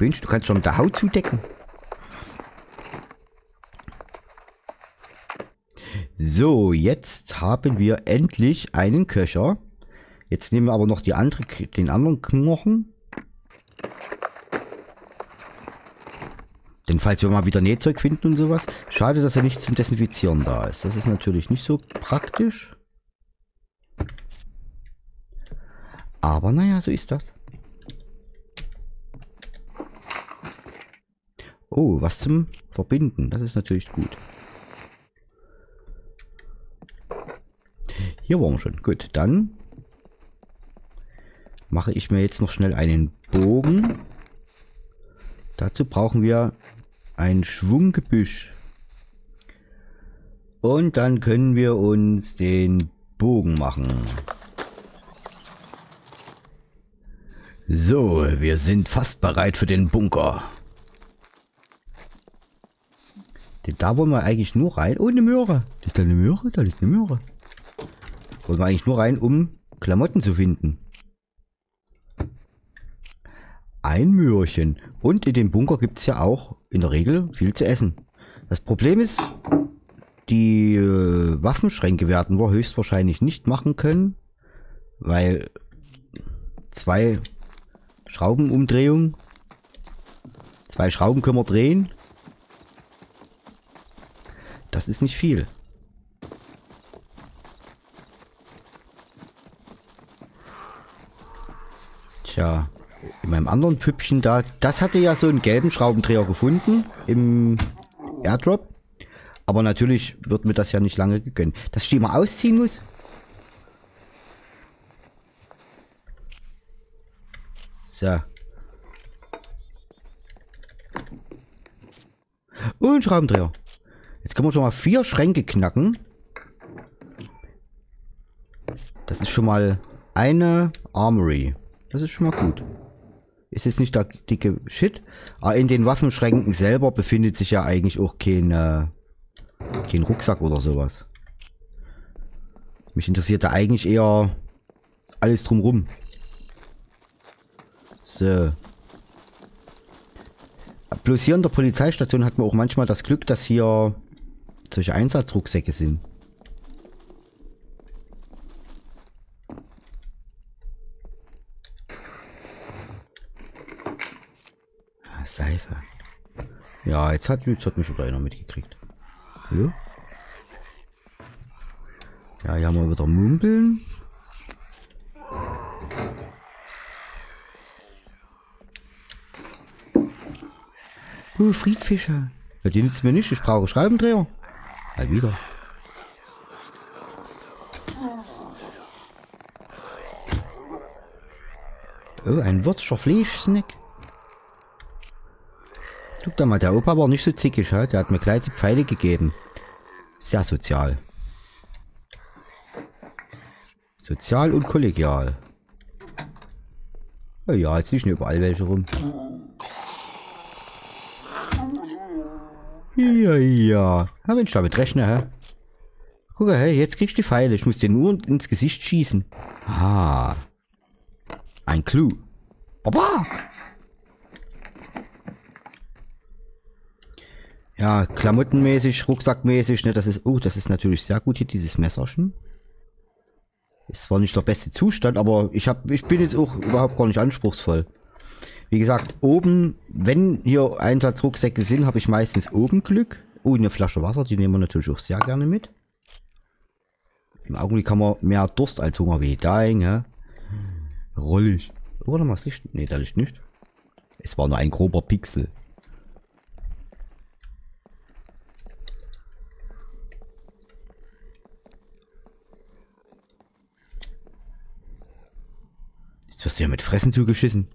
Mensch, du kannst schon mit der Haut zudecken. So, jetzt haben wir endlich einen Köcher. Jetzt nehmen wir aber noch die andere, den anderen Knochen. Denn falls wir mal wieder Nähzeug finden und sowas. Schade, dass er nicht zum Desinfizieren da ist. Das ist natürlich nicht so praktisch. Aber naja, so ist das. Oh, was zum Verbinden. Das ist natürlich gut. Hier waren wir schon. Gut, dann mache ich mir jetzt noch schnell einen Bogen. Dazu brauchen wir ein Schwunggebüsch. Und dann können wir uns den Bogen machen. So, wir sind fast bereit für den Bunker. Da wollen wir eigentlich nur rein. Oh, eine Möhre. Liegt da eine Möhre? Da liegt eine Möhre. Wollen wir eigentlich nur rein, um Klamotten zu finden. Ein Möhrchen. Und in dem Bunker gibt es ja auch in der Regel viel zu essen. Das Problem ist, die äh, Waffenschränke werden wir höchstwahrscheinlich nicht machen können, weil zwei Schraubenumdrehungen. Zwei Schrauben können wir drehen. Das ist nicht viel. Tja, in meinem anderen Püppchen da, das hatte ja so einen gelben Schraubendreher gefunden im Airdrop. Aber natürlich wird mir das ja nicht lange gegönnt. Dass ich die mal ausziehen muss? So. Und Schraubendreher. Jetzt können wir schon mal vier Schränke knacken. Das ist schon mal eine Armory. Das ist schon mal gut. Ist jetzt nicht der dicke Shit. Aber in den Waffenschränken selber befindet sich ja eigentlich auch kein, äh, kein Rucksack oder sowas. Mich interessiert da eigentlich eher alles drumrum. So. Bloß hier in der Polizeistation hat man auch manchmal das Glück, dass hier solche Einsatzrucksäcke sind. Ah, Seife. Ja, jetzt hat, jetzt hat mich wieder einer mitgekriegt. Ja, ja hier haben wir wieder Mumpeln. Oh, Friedfischer. Ja, die nützt mir nicht. Ich brauche Schraubendreher. Mal wieder. Oh, ein würzischer Fleischsnack. Guck da mal, der Opa war nicht so zickig, ha? der hat mir gleich die Pfeile gegeben. Sehr sozial. Sozial und kollegial. Oh ja, jetzt liegen überall welche rum. Ja, ja. Ja, wenn ich damit rechne, hä? Guck hey, jetzt kriegst du die Pfeile. Ich muss dir nur ins Gesicht schießen. Ah. Ein Clou. Baba! Ja, klamottenmäßig, rucksackmäßig, ne, das ist, oh, das ist natürlich sehr gut hier, dieses Messerchen. Ist zwar nicht der beste Zustand, aber ich hab, ich bin jetzt auch überhaupt gar nicht anspruchsvoll. Wie gesagt, oben, wenn hier Einsatzrucksäcke sind, habe ich meistens oben Glück. Oh, eine Flasche Wasser, die nehmen wir natürlich auch sehr gerne mit. Im Augenblick haben wir mehr Durst als Hunger wie dahin, hä? Rollig. Oder mal das Licht? Ne, da Licht nicht. Es war nur ein grober Pixel. Jetzt wirst du ja mit Fressen zugeschissen.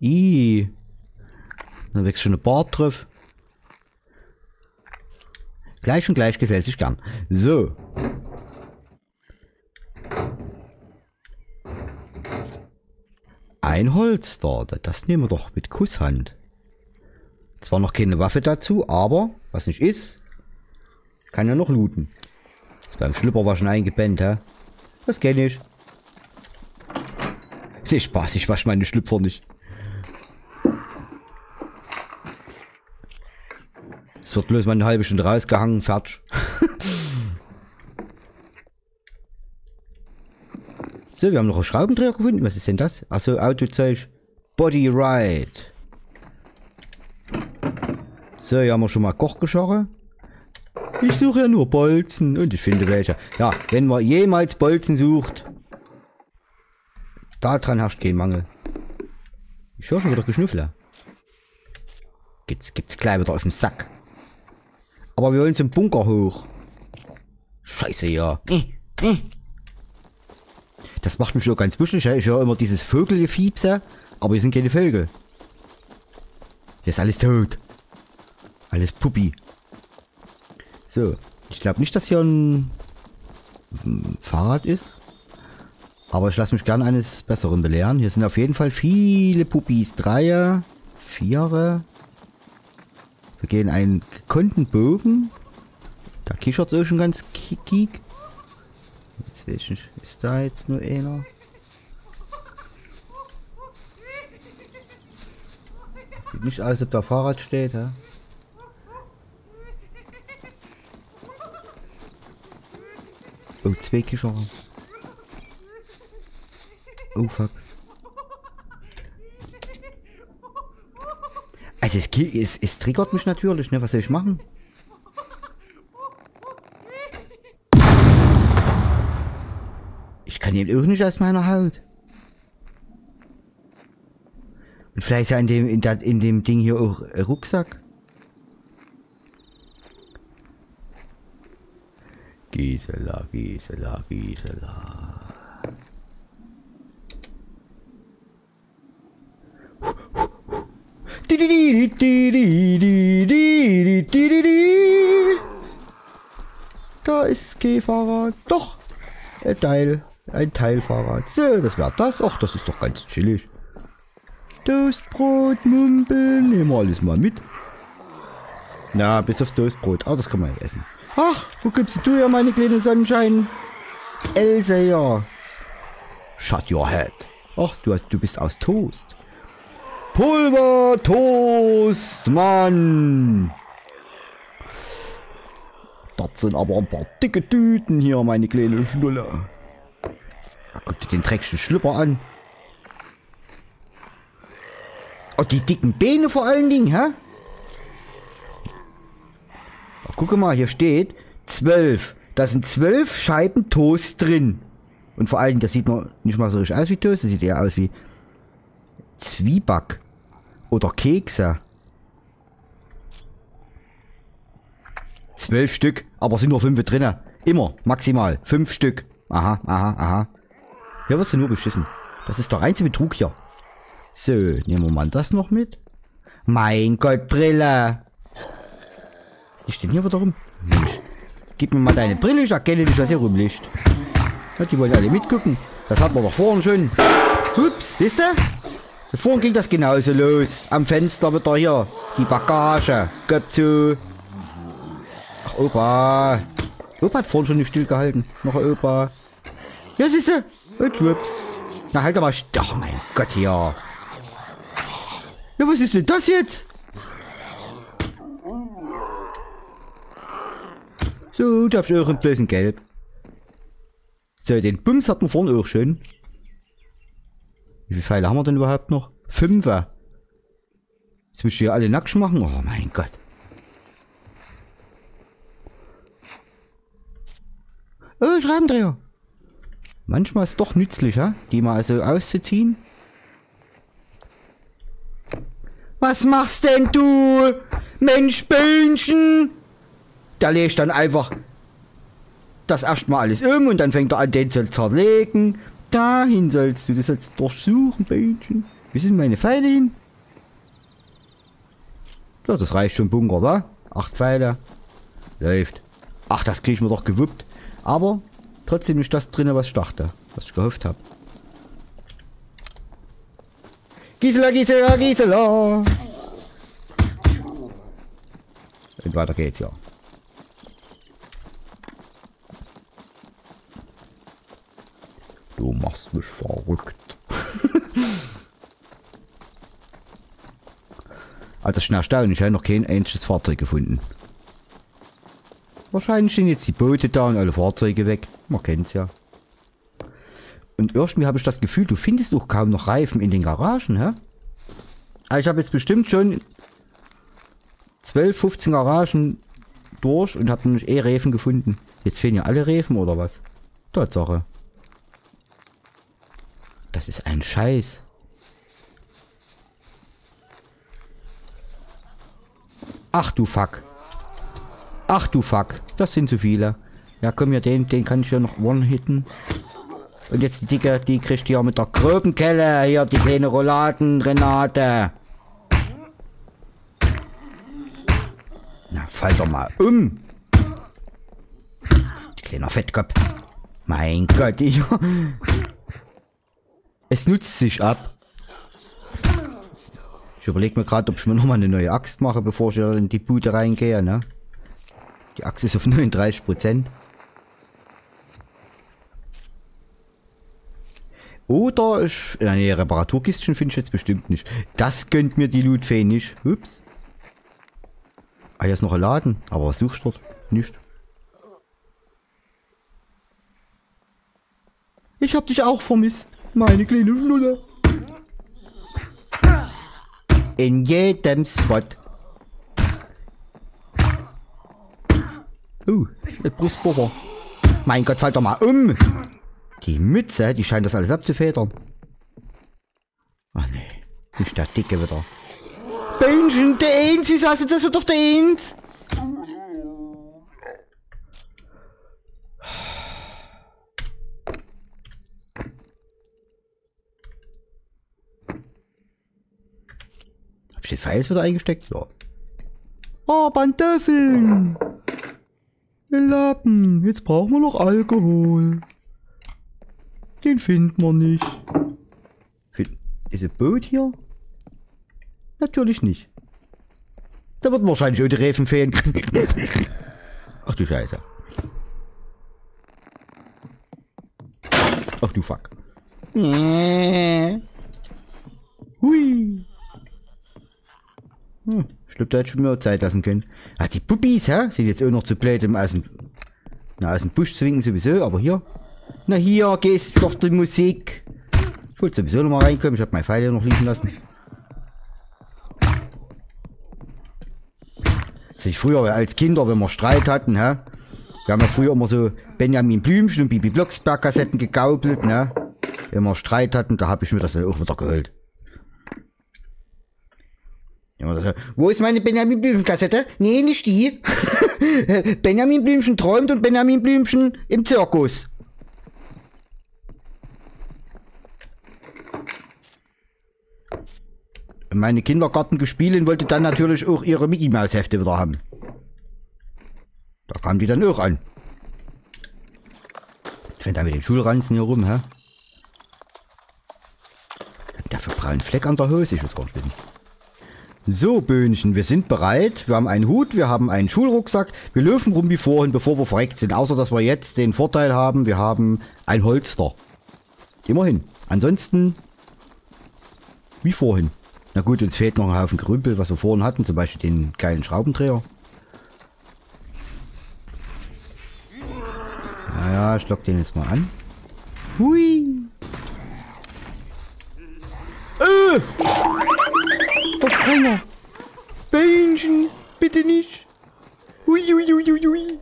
Ih. Dann wächst schon eine Bart drauf. Gleich und gleich gesellt sich gern. So. Ein Holster. Das nehmen wir doch mit Kusshand. Zwar noch keine Waffe dazu, aber was nicht ist, kann ja noch looten. Ist beim Schlüpper war schon eingebennt, hä? Das kenne ich. Nee, Spaß, ich wasche meine Schlüpfer nicht. Es wird bloß mal eine halbe Stunde rausgehangen, fertig. so, wir haben noch einen Schraubendreher gefunden. Was ist denn das? Achso, Autozeug. Body Ride. So, hier haben wir schon mal Kochgescharre. Ich suche ja nur Bolzen und ich finde welche. Ja, wenn man jemals Bolzen sucht, daran herrscht kein Mangel. Ich höre schon wieder Geschnüffler. Gibt's, gibt's gleich wieder auf dem Sack. Aber wir wollen zum Bunker hoch. Scheiße, ja. Äh, äh. Das macht mich schon ganz buschig. Ich höre immer dieses Vögelgefiepse, aber hier sind keine Vögel. Hier ist alles tot. Alles Puppi. So. Ich glaube nicht, dass hier ein Fahrrad ist. Aber ich lasse mich gern eines Besseren belehren. Hier sind auf jeden Fall viele Puppis. Dreier, Vierer, wir gehen einen gekonnten Bogen. Da kichert so schon ganz kiek. Nicht, ist da jetzt nur einer? Sieht nicht aus, ob da Fahrrad steht, ja? Oh, zwei Kicherer. Oh fuck. Also es, es, es triggert mich natürlich, ne? Was soll ich machen? Ich kann ihn auch nicht aus meiner Haut. Und vielleicht ist ja in dem, in, dat, in dem Ding hier auch Rucksack. Gisela, Gisela, Gisela. Da ist kein Fahrrad. Doch, ein Teil. Ein Teilfahrrad. So, das wäre das. Ach, das ist doch ganz chillig. Toastbrot, Mumpeln. Nehmen wir alles mal mit. Na, bis aufs Toastbrot. Ah, das kann man ja essen. Ach, wo gibst du ja meine kleine Sonnenschein? Else, ja. Shut your head. Ach, du, hast, du bist aus Toast. Pulver Toast, Mann. Das sind aber ein paar dicke Tüten hier, meine kleine Schnulle. Guck dir den dreckigen Schlüpper an. Oh, die dicken Beine vor allen Dingen, hä? Ach, guck mal, hier steht zwölf. Da sind zwölf Scheiben Toast drin. Und vor allen Dingen, das sieht noch nicht mal so richtig aus wie Toast. Das sieht eher aus wie Zwieback. Oder Kekse. Zwölf Stück, aber sind nur fünf drinne. Immer, maximal. Fünf Stück. Aha, aha, aha. Hier wirst du nur beschissen. Das ist der einzige Betrug hier. So, nehmen wir mal das noch mit. Mein Gott, Brille. Was steht denn hier wieder rum? Mensch. Gib mir mal deine Brille, ich erkenne nicht, was hier rumliegt. Ja, die wollen alle mitgucken. Das hat man doch vorhin schon. Ups, siehst du? Vorhin ging das genauso los. Am Fenster wird da hier die Bagage. Gott zu. Ach, Opa. Opa hat vorhin schon nicht stillgehalten. Noch ein Opa. Ja, siehst du? Und schwupps. Na, halt doch mal. Ach, mein Gott, hier. Ja, was ist denn das jetzt? So, da hab ich einen bloßen Gelb. So, den Bums hat man vorne auch schon. Wie viele Pfeile haben wir denn überhaupt noch? Fünfer. Jetzt müsst ihr alle nackt machen. Oh mein Gott. Oh, Schraubendreher. Manchmal ist es doch nützlich, die mal so auszuziehen. Was machst denn du? Mensch, Böhnchen! Der legt dann einfach das erstmal alles um und dann fängt er an, den zu zerlegen. Dahin sollst du, das sollst durchsuchen, Böhnchen. Wie sind meine Pfeile hin? Ja, das reicht schon Bunker, wa? Acht Pfeile. Läuft. Ach, das krieg ich mir doch gewuppt. Aber trotzdem nicht das drin, was ich dachte, was ich gehofft habe. Gisela, Gisela, Gisela. Und weiter geht's ja. Du machst mich verrückt. also das ist erstaunlich, ich habe noch kein einziges Fahrzeug gefunden. Wahrscheinlich sind jetzt die Boote da und alle Fahrzeuge weg. Man kennt's ja. Und irgendwie habe ich das Gefühl, du findest auch kaum noch Reifen in den Garagen, hä? Also ich habe jetzt bestimmt schon 12, 15 Garagen durch und habe nämlich eh Reifen gefunden. Jetzt fehlen ja alle Reifen oder was? Tatsache. Das ist ein Scheiß. Ach du Fuck. Ach du Fuck. Das sind zu viele. Ja komm ja, den, den kann ich ja noch one-hitten. Und jetzt die dicke, die kriegt ja mit der groben Kelle hier die kleine Rouladen, Renate. Na, fall doch mal um. Kleiner Fettkopf. Mein Gott, ich... Es nutzt sich ab. Ich überlege mir gerade, ob ich mir nochmal eine neue Axt mache, bevor ich in die Bude reingehe, ne? Die Axt ist auf 39%. Oder ich... Nee, Reparaturkistchen finde ich jetzt bestimmt nicht. Das gönnt mir die Lootfee nicht. Ups. Ah, hier ist noch ein Laden. Aber was suchst du dort? Nicht. Ich hab dich auch vermisst. Meine kleine Schnuller. In jedem Spot. Uh, der Brustbohrer. Mein Gott, fall doch mal um. Die Mütze, die scheint das alles abzufedern. Ach nee, nicht der Dicke wieder. Bähnchen, der Eins, wieso hast du das wieder auf der Eins? Den Pfeil wieder eingesteckt? Ja. Oh, Pantoffeln! Lappen, jetzt brauchen wir noch Alkohol. Den finden wir nicht. Ist ein Boot hier? Natürlich nicht. Da wird wahrscheinlich die Reifen fehlen. Ach du Scheiße. Ach du Fuck. Hui. Hm, ich glaube, da hätte ich mir Zeit lassen können. Ah, die Puppies, hä? Sind jetzt auch noch zu blöd, um aus dem, na, aus dem Busch zu winken sowieso, aber hier. Na, hier gehst doch die Musik. Ich wollte sowieso noch mal reinkommen. Ich habe mein Pfeil noch liegen lassen. Also ich früher als Kinder, wenn wir Streit hatten, hä? Wir haben ja früher immer so Benjamin Blümchen und Bibi Blocksberg Kassetten gegaubelt, ne? Wenn wir Streit hatten, da habe ich mir das dann auch wieder geholt. Wo ist meine Benjamin Blümchen Kassette? Nee, nicht die. Benjamin Blümchen träumt und Benjamin Blümchen im Zirkus. Meine Kindergartengespielin wollte dann natürlich auch ihre Mickey Maus Hefte wieder haben. Da kam die dann auch an. Rennt da mit dem Schulranzen hier rum, hä? Der für braunen Fleck an der Hose, ich muss gar nicht wissen. So, Böhnchen, wir sind bereit. Wir haben einen Hut, wir haben einen Schulrucksack. Wir löwen rum wie vorhin, bevor wir verreckt sind. Außer, dass wir jetzt den Vorteil haben, wir haben ein Holster. Immerhin. Ansonsten, wie vorhin. Na gut, uns fehlt noch ein Haufen Krümpel, was wir vorhin hatten. Zum Beispiel den geilen Schraubendreher. Naja, ich lock den jetzt mal an. Hui. Äh! Versprenger! Bähnchen! Bitte nicht! Hui, hui, hui, hui.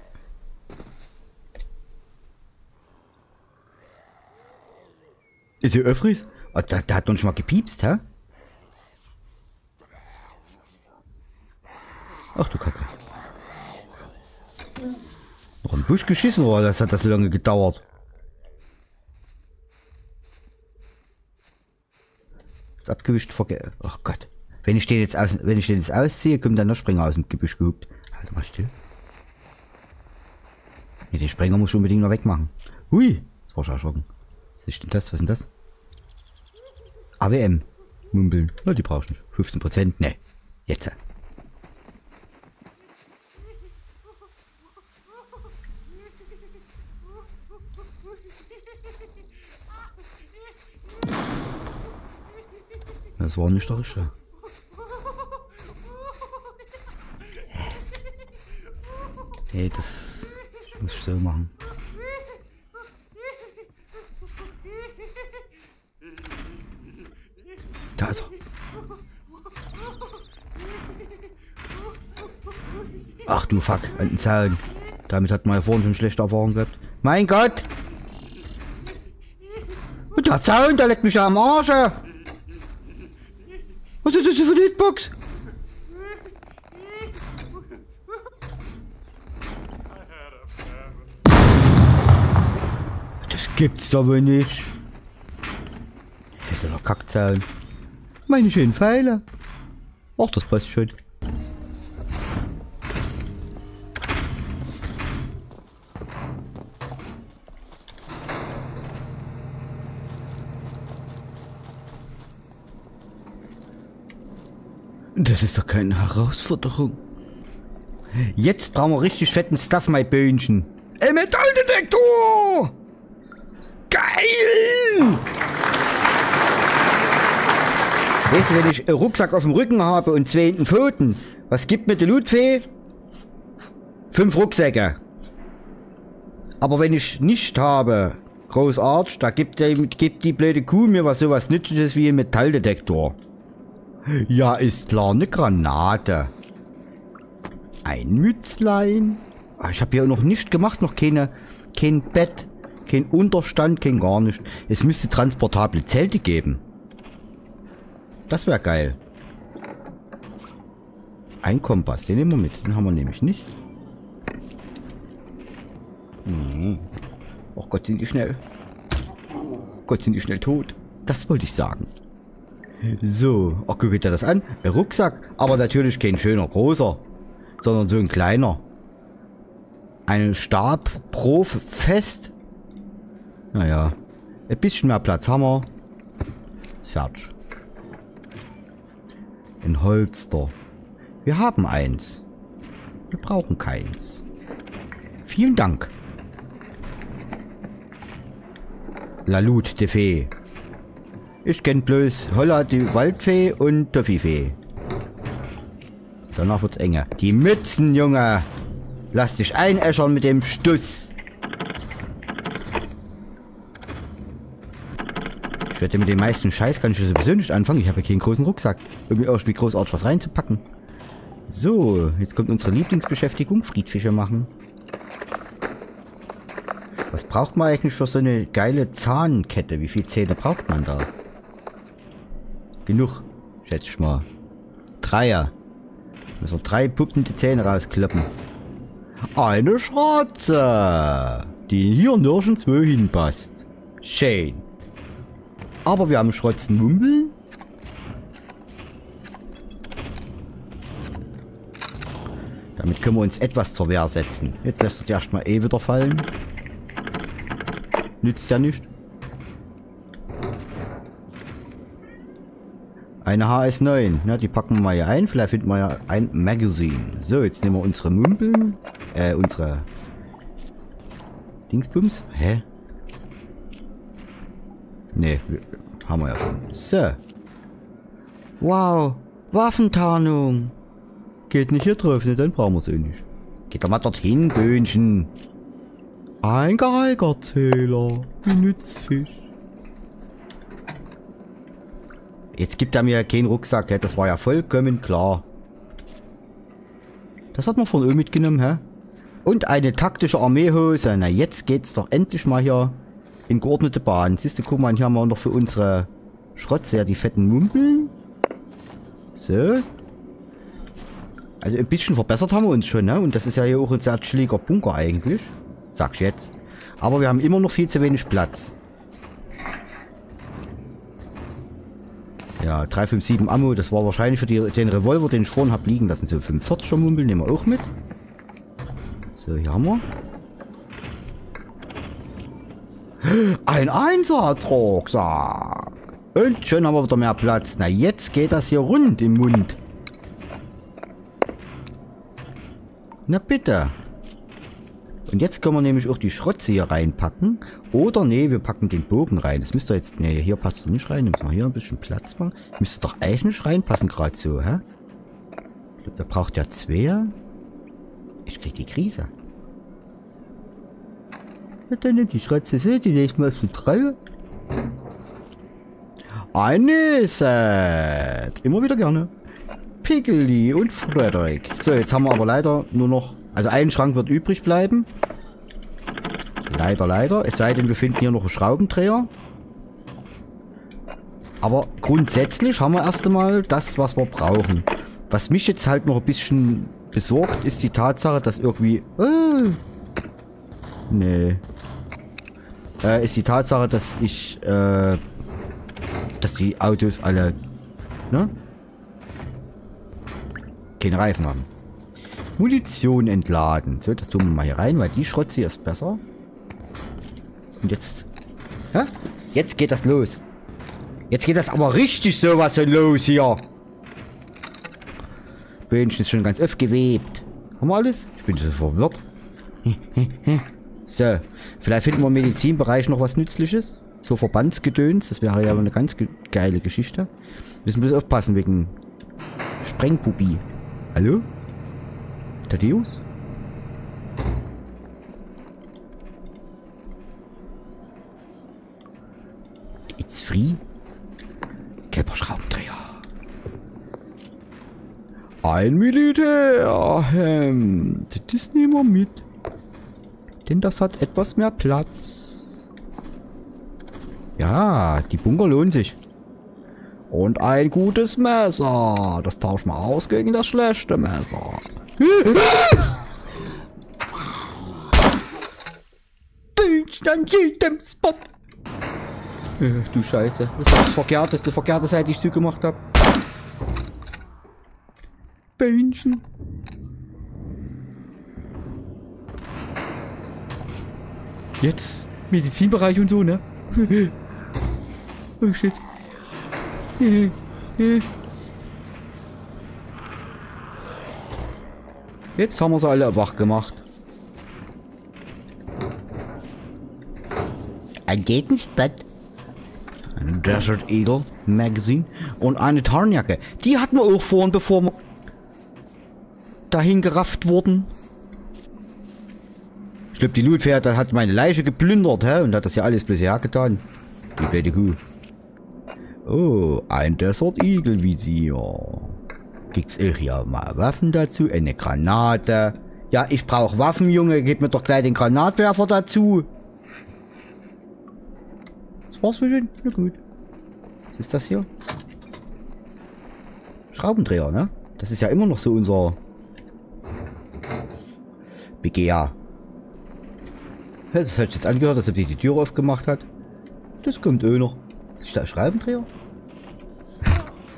Ist sie Öffris? Oh, der, der hat noch nicht mal gepiepst, hä? Ach du Kacke. Noch ein Busch geschissen, oder das hat das so lange gedauert. Ist abgewischt, verge... Ach Gott. Wenn ich den jetzt aus, wenn ich den jetzt ausziehe, kommt dann der Springer aus dem Gebüsch gehupt. Halt mal still. Nee, den Springer muss ich unbedingt noch wegmachen. Hui, das war schon erschrocken. Was ist denn das? Was ist denn das? AWM. Mumbeln. Na, die brauchst du nicht. 15 Prozent. Ne. Jetzt. Das war nicht der Richtige. Nee, das muss ich so machen. Da ist er. Ach du Fuck, den Zaun. Damit hat man ja vorhin schon schlechte Erfahrungen gehabt. Mein Gott! Und der Zaun, der leckt mich am Arsch! Was ist das für eine Hitbox? Das gibt's doch wohl nicht. Das ist doch Kackzahlen. Meine schönen Pfeile. Ach, das passt schon. Das ist doch keine Herausforderung. Jetzt brauchen wir richtig fetten Stuff, mein Böhnchen. Metalldetektor! Du, wenn ich einen Rucksack auf dem Rücken habe und zwei in den Pfoten, was gibt mir die Lootfee? Fünf Rucksäcke. Aber wenn ich nicht habe, Großartig, da gibt die, gibt die blöde Kuh mir was sowas Nützliches wie ein Metalldetektor. Ja, ist klar, eine Granate. Ein Mützlein. Ah, ich habe hier noch nichts gemacht, noch keine, kein Bett, kein Unterstand, kein gar nichts. Es müsste transportable Zelte geben. Das wäre geil. Ein Kompass, den nehmen wir mit. Den haben wir nämlich nicht. Nee. Oh Gott, sind die schnell. Gott, sind die schnell tot. Das wollte ich sagen. So. Ach, guck dir das an. Ein Rucksack. Aber natürlich kein schöner großer. Sondern so ein kleiner. Ein Stabprof fest. Naja. Ein bisschen mehr Platz haben wir. Fertig. Ein Holster. Wir haben eins. Wir brauchen keins. Vielen Dank. Lalut, die Fee. Ich kenn bloß Holla, die Waldfee und Toffifee. Danach wird's enger. Die Mützen, Junge. Lass dich einäschern mit dem Stuss. Werde mit dem meisten Scheiß kann ich sowieso nicht anfangen. Ich habe ja keinen großen Rucksack, mir irgendwie großartig was reinzupacken. So, jetzt kommt unsere Lieblingsbeschäftigung, Friedfische machen. Was braucht man eigentlich für so eine geile Zahnkette? Wie viele Zähne braucht man da? Genug, schätze ich mal. Dreier. Müssen wir drei puppende Zähne rauskloppen. Eine Schratze, die hier nirgendwo hinpasst. Schön. Aber wir haben Schrotzenmumbeln. Damit können wir uns etwas zur Wehr setzen. Jetzt lässt er sich erstmal eh wieder fallen. Nützt ja nicht. Eine HS9. Ja, die packen wir mal hier ein. Vielleicht finden wir ja ein Magazine. So, jetzt nehmen wir unsere Mumpeln. Äh, unsere Dingsbums. Hä? Ne, haben wir ja schon. So. Wow. Waffentarnung. Geht nicht hier drauf, ne? Dann brauchen wir es eh nicht. Geht doch mal dorthin, Böhnchen. Ein Geigerzähler. Wie Nützfisch. Jetzt gibt er mir keinen Rucksack? Das war ja vollkommen klar. Das hat man von oben mitgenommen, hä? Und eine taktische Armeehose. Na, jetzt geht's doch endlich mal hier in geordnete Bahn. Siehst du, guck mal, hier haben wir noch für unsere Schrotze ja die fetten Mumpeln. So. Also ein bisschen verbessert haben wir uns schon, ne? Und das ist ja hier auch ein sehr chilliger Bunker eigentlich. Sag ich jetzt. Aber wir haben immer noch viel zu wenig Platz. Ja, 357 Ammo, das war wahrscheinlich für die, den Revolver, den ich vorhin habe liegen lassen. So 45er Mumpel nehmen wir auch mit. So, hier haben wir. Ein Einsatzrucksack. Und schon haben wir wieder mehr Platz. Na, jetzt geht das hier rund im Mund. Na bitte. Und jetzt können wir nämlich auch die Schrotze hier reinpacken. Oder nee, wir packen den Bogen rein. Das müsste jetzt... Nee, hier passt du nicht rein. Nimm mal hier ein bisschen Platz machen. Müsste doch eigentlich reinpassen gerade so, hä? Ich glaube, der braucht ja zwei. Ich krieg die Krise. Dann nimmt die Schrotze so, die legt mal die drei. Anisset. Immer wieder gerne. Piggly und Frederick. So, jetzt haben wir aber leider nur noch also ein Schrank wird übrig bleiben. Leider, leider. Es sei denn, wir finden hier noch einen Schraubendreher. Aber grundsätzlich haben wir erst einmal das, was wir brauchen. Was mich jetzt halt noch ein bisschen besorgt, ist die Tatsache, dass irgendwie... Äh, nee. Äh, ist die Tatsache, dass ich... Äh, dass die Autos alle... Ne? Keine Reifen haben. Munition entladen. So, das tun wir mal hier rein, weil die Schrotze ist besser. Und jetzt... Hä? Jetzt geht das los. Jetzt geht das aber richtig sowas los hier. Böhnchen ist schon ganz oft gewebt. Haben wir alles? Ich bin so verwirrt. so, vielleicht finden wir im Medizinbereich noch was Nützliches. So Verbandsgedöns, das wäre ja eine ganz ge geile Geschichte. Müssen bloß aufpassen wegen Sprengpubi. Hallo? Thaddeus? It's free. Gelber Schraubendreher. Ein Militärhemd. Das nehmen wir mit. Denn das hat etwas mehr Platz. Ja, die Bunker lohnen sich. Und ein gutes Messer. Das tauschen wir aus gegen das schlechte Messer. Bildchen an jedem Spot. Ach, du Scheiße. Das war das verkehrte, die verkehrte Seite, die ich zugemacht habe. Bähnchen. Jetzt Medizinbereich und so, ne? oh shit. Jetzt haben wir sie alle wach gemacht. Ein Gegenstand. Ein Desert Eagle Magazine und eine Tarnjacke. Die hatten wir auch vorhin, bevor wir dahin gerafft wurden. Ich glaube, die Lootpferde hat meine Leiche geplündert, hä? Und hat das ja alles bloß hergetan. Die blöde Kuh. Oh, ein Desert Eagle Visier. Gibt's auch hier mal Waffen dazu? Eine Granate. Ja, ich brauche Waffen, Junge. Gib mir doch gleich den Granatwerfer dazu. Das war's für den? Na gut. Was ist das hier? Schraubendreher, ne? Das ist ja immer noch so unser Begehr. Das hat jetzt angehört, als ob die Tür aufgemacht hat. Das kommt eh noch. Ist da Schraubendreher?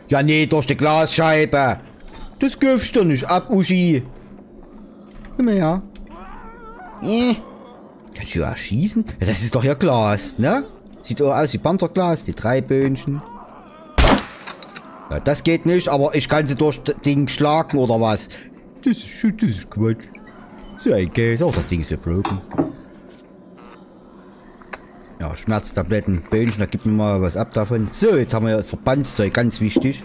Ja, nee, durch die Glasscheibe. Das gibst du nicht ab, Uschi. Mal her. Äh. Kannst du erschießen? Ja, das ist doch ja Glas, ne? Sieht auch aus wie Panzerglas, die drei Böhnchen. Ja, das geht nicht, aber ich kann sie durch das Ding schlagen oder was? Das ist, das ist Quatsch. So ein Käse. Auch das Ding ist ja broken. Ja, Schmerztabletten, Böhnchen, da gibt mir mal was ab davon. So, jetzt haben wir Verbandszeug, ganz wichtig.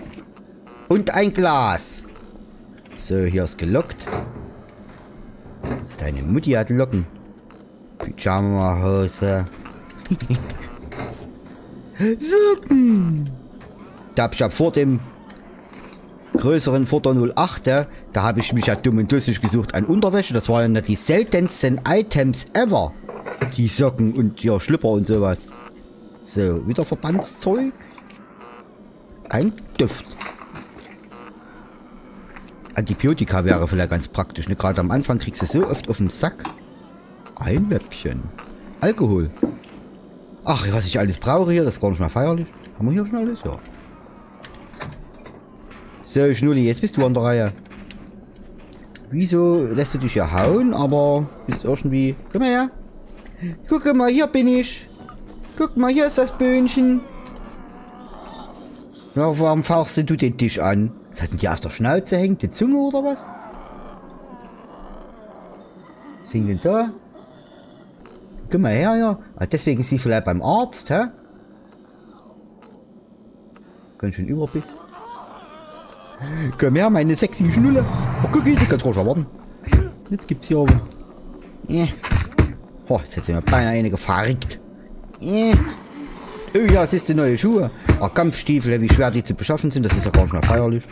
Und ein Glas. So, hier ist gelockt. Deine Mutti hat Locken. Pyjama-Hose. Socken. Da hab ich ja vor dem größeren Futter 08, da habe ich mich ja dumm und dusselig gesucht an Unterwäsche. Das waren ja die seltensten Items ever. Die Socken und ja, Schlipper und sowas. So, wieder Verbandszeug. Ein Duft. Antibiotika wäre vielleicht ganz praktisch. Ne? Gerade am Anfang kriegst du so oft auf den Sack. Ein Läppchen. Alkohol. Ach, was ich alles brauche hier, das ist gar nicht mehr feierlich. Haben wir hier schon alles? Ja. So, Schnulli, jetzt bist du an der Reihe. Wieso lässt du dich ja hauen, aber bist irgendwie... Komm mal her. Guck mal, hier bin ich. Guck mal, hier ist das Böhnchen. Ja, warum fauchst du den Tisch an? Was hat denn die aus der Schnauze hängt? Die Zunge oder was? Was hängt denn da? Komm mal her, ja. Ah, deswegen ist sie vielleicht beim Arzt, hä? Ganz schön Überbiss. Komm her, meine sexy Schnulle. Oh, guck, ich kann's ruhig erwarten. Jetzt gibt's hier aber. Yeah. Oh, jetzt sie mir beinahe eine gefarigt. Yeah. Oh ja, es ist die neue Schuhe. Oh, Kampfstiefel, wie schwer die zu beschaffen sind, das ist ja gar nicht mehr feierlich.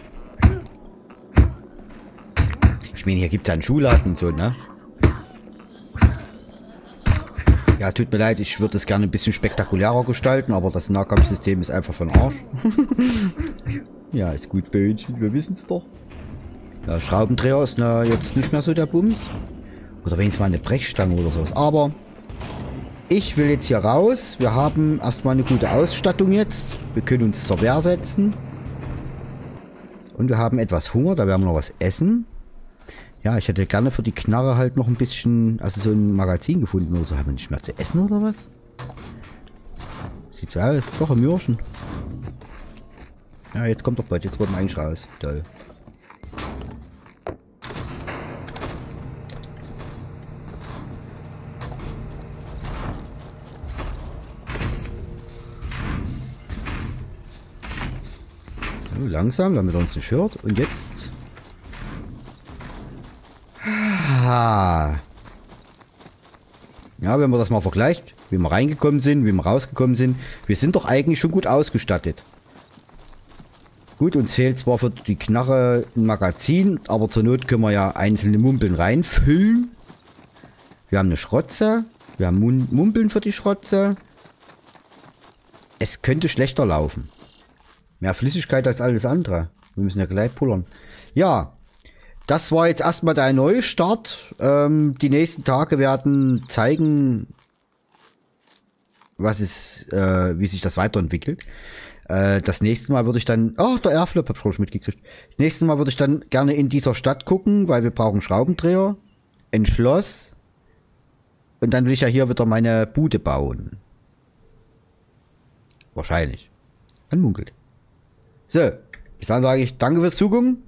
Ich meine, hier gibt's ja einen Schuhladen und so, ne? Ja, tut mir leid, ich würde es gerne ein bisschen spektakulärer gestalten, aber das Nahkampfsystem ist einfach von Arsch. Ja, ist gut, Böhnchen, wir wissen es doch. Ja, Schraubendreher ist na, jetzt nicht mehr so der Bums. Oder wenigstens mal eine Brechstange oder sowas. Aber ich will jetzt hier raus. Wir haben erstmal eine gute Ausstattung jetzt. Wir können uns zur Wehr setzen. Und wir haben etwas Hunger, da werden wir noch was essen. Ja, ich hätte gerne für die Knarre halt noch ein bisschen, also so ein Magazin gefunden oder so. Haben wir nicht mehr zu essen oder was? Sieht so aus. Doch, ein Mürchen. Ja, jetzt kommt doch bald. Jetzt wollen wir eigentlich raus. Toll. So, langsam, damit er uns nicht hört. Und jetzt... Ah. Ja, Ja, wenn man das mal vergleicht, wie wir reingekommen sind, wie wir rausgekommen sind. Wir sind doch eigentlich schon gut ausgestattet. Gut, uns fehlt zwar für die Knarre ein Magazin, aber zur Not können wir ja einzelne Mumpeln reinfüllen. Wir haben eine Schrotze. Wir haben Mumpeln für die Schrotze. Es könnte schlechter laufen. Mehr Flüssigkeit als alles andere. Wir müssen ja gleich pullern. Ja, das war jetzt erstmal der Neustart. Ähm, die nächsten Tage werden zeigen, was ist, äh, wie sich das weiterentwickelt. Äh, das nächste Mal würde ich dann, ach, oh, der Airflip hab ich mitgekriegt. Das nächste Mal würde ich dann gerne in dieser Stadt gucken, weil wir brauchen Schraubendreher, ein Schloss und dann will ich ja hier wieder meine Bude bauen. Wahrscheinlich. Man munkelt. So, bis dann sage ich danke fürs Zugucken.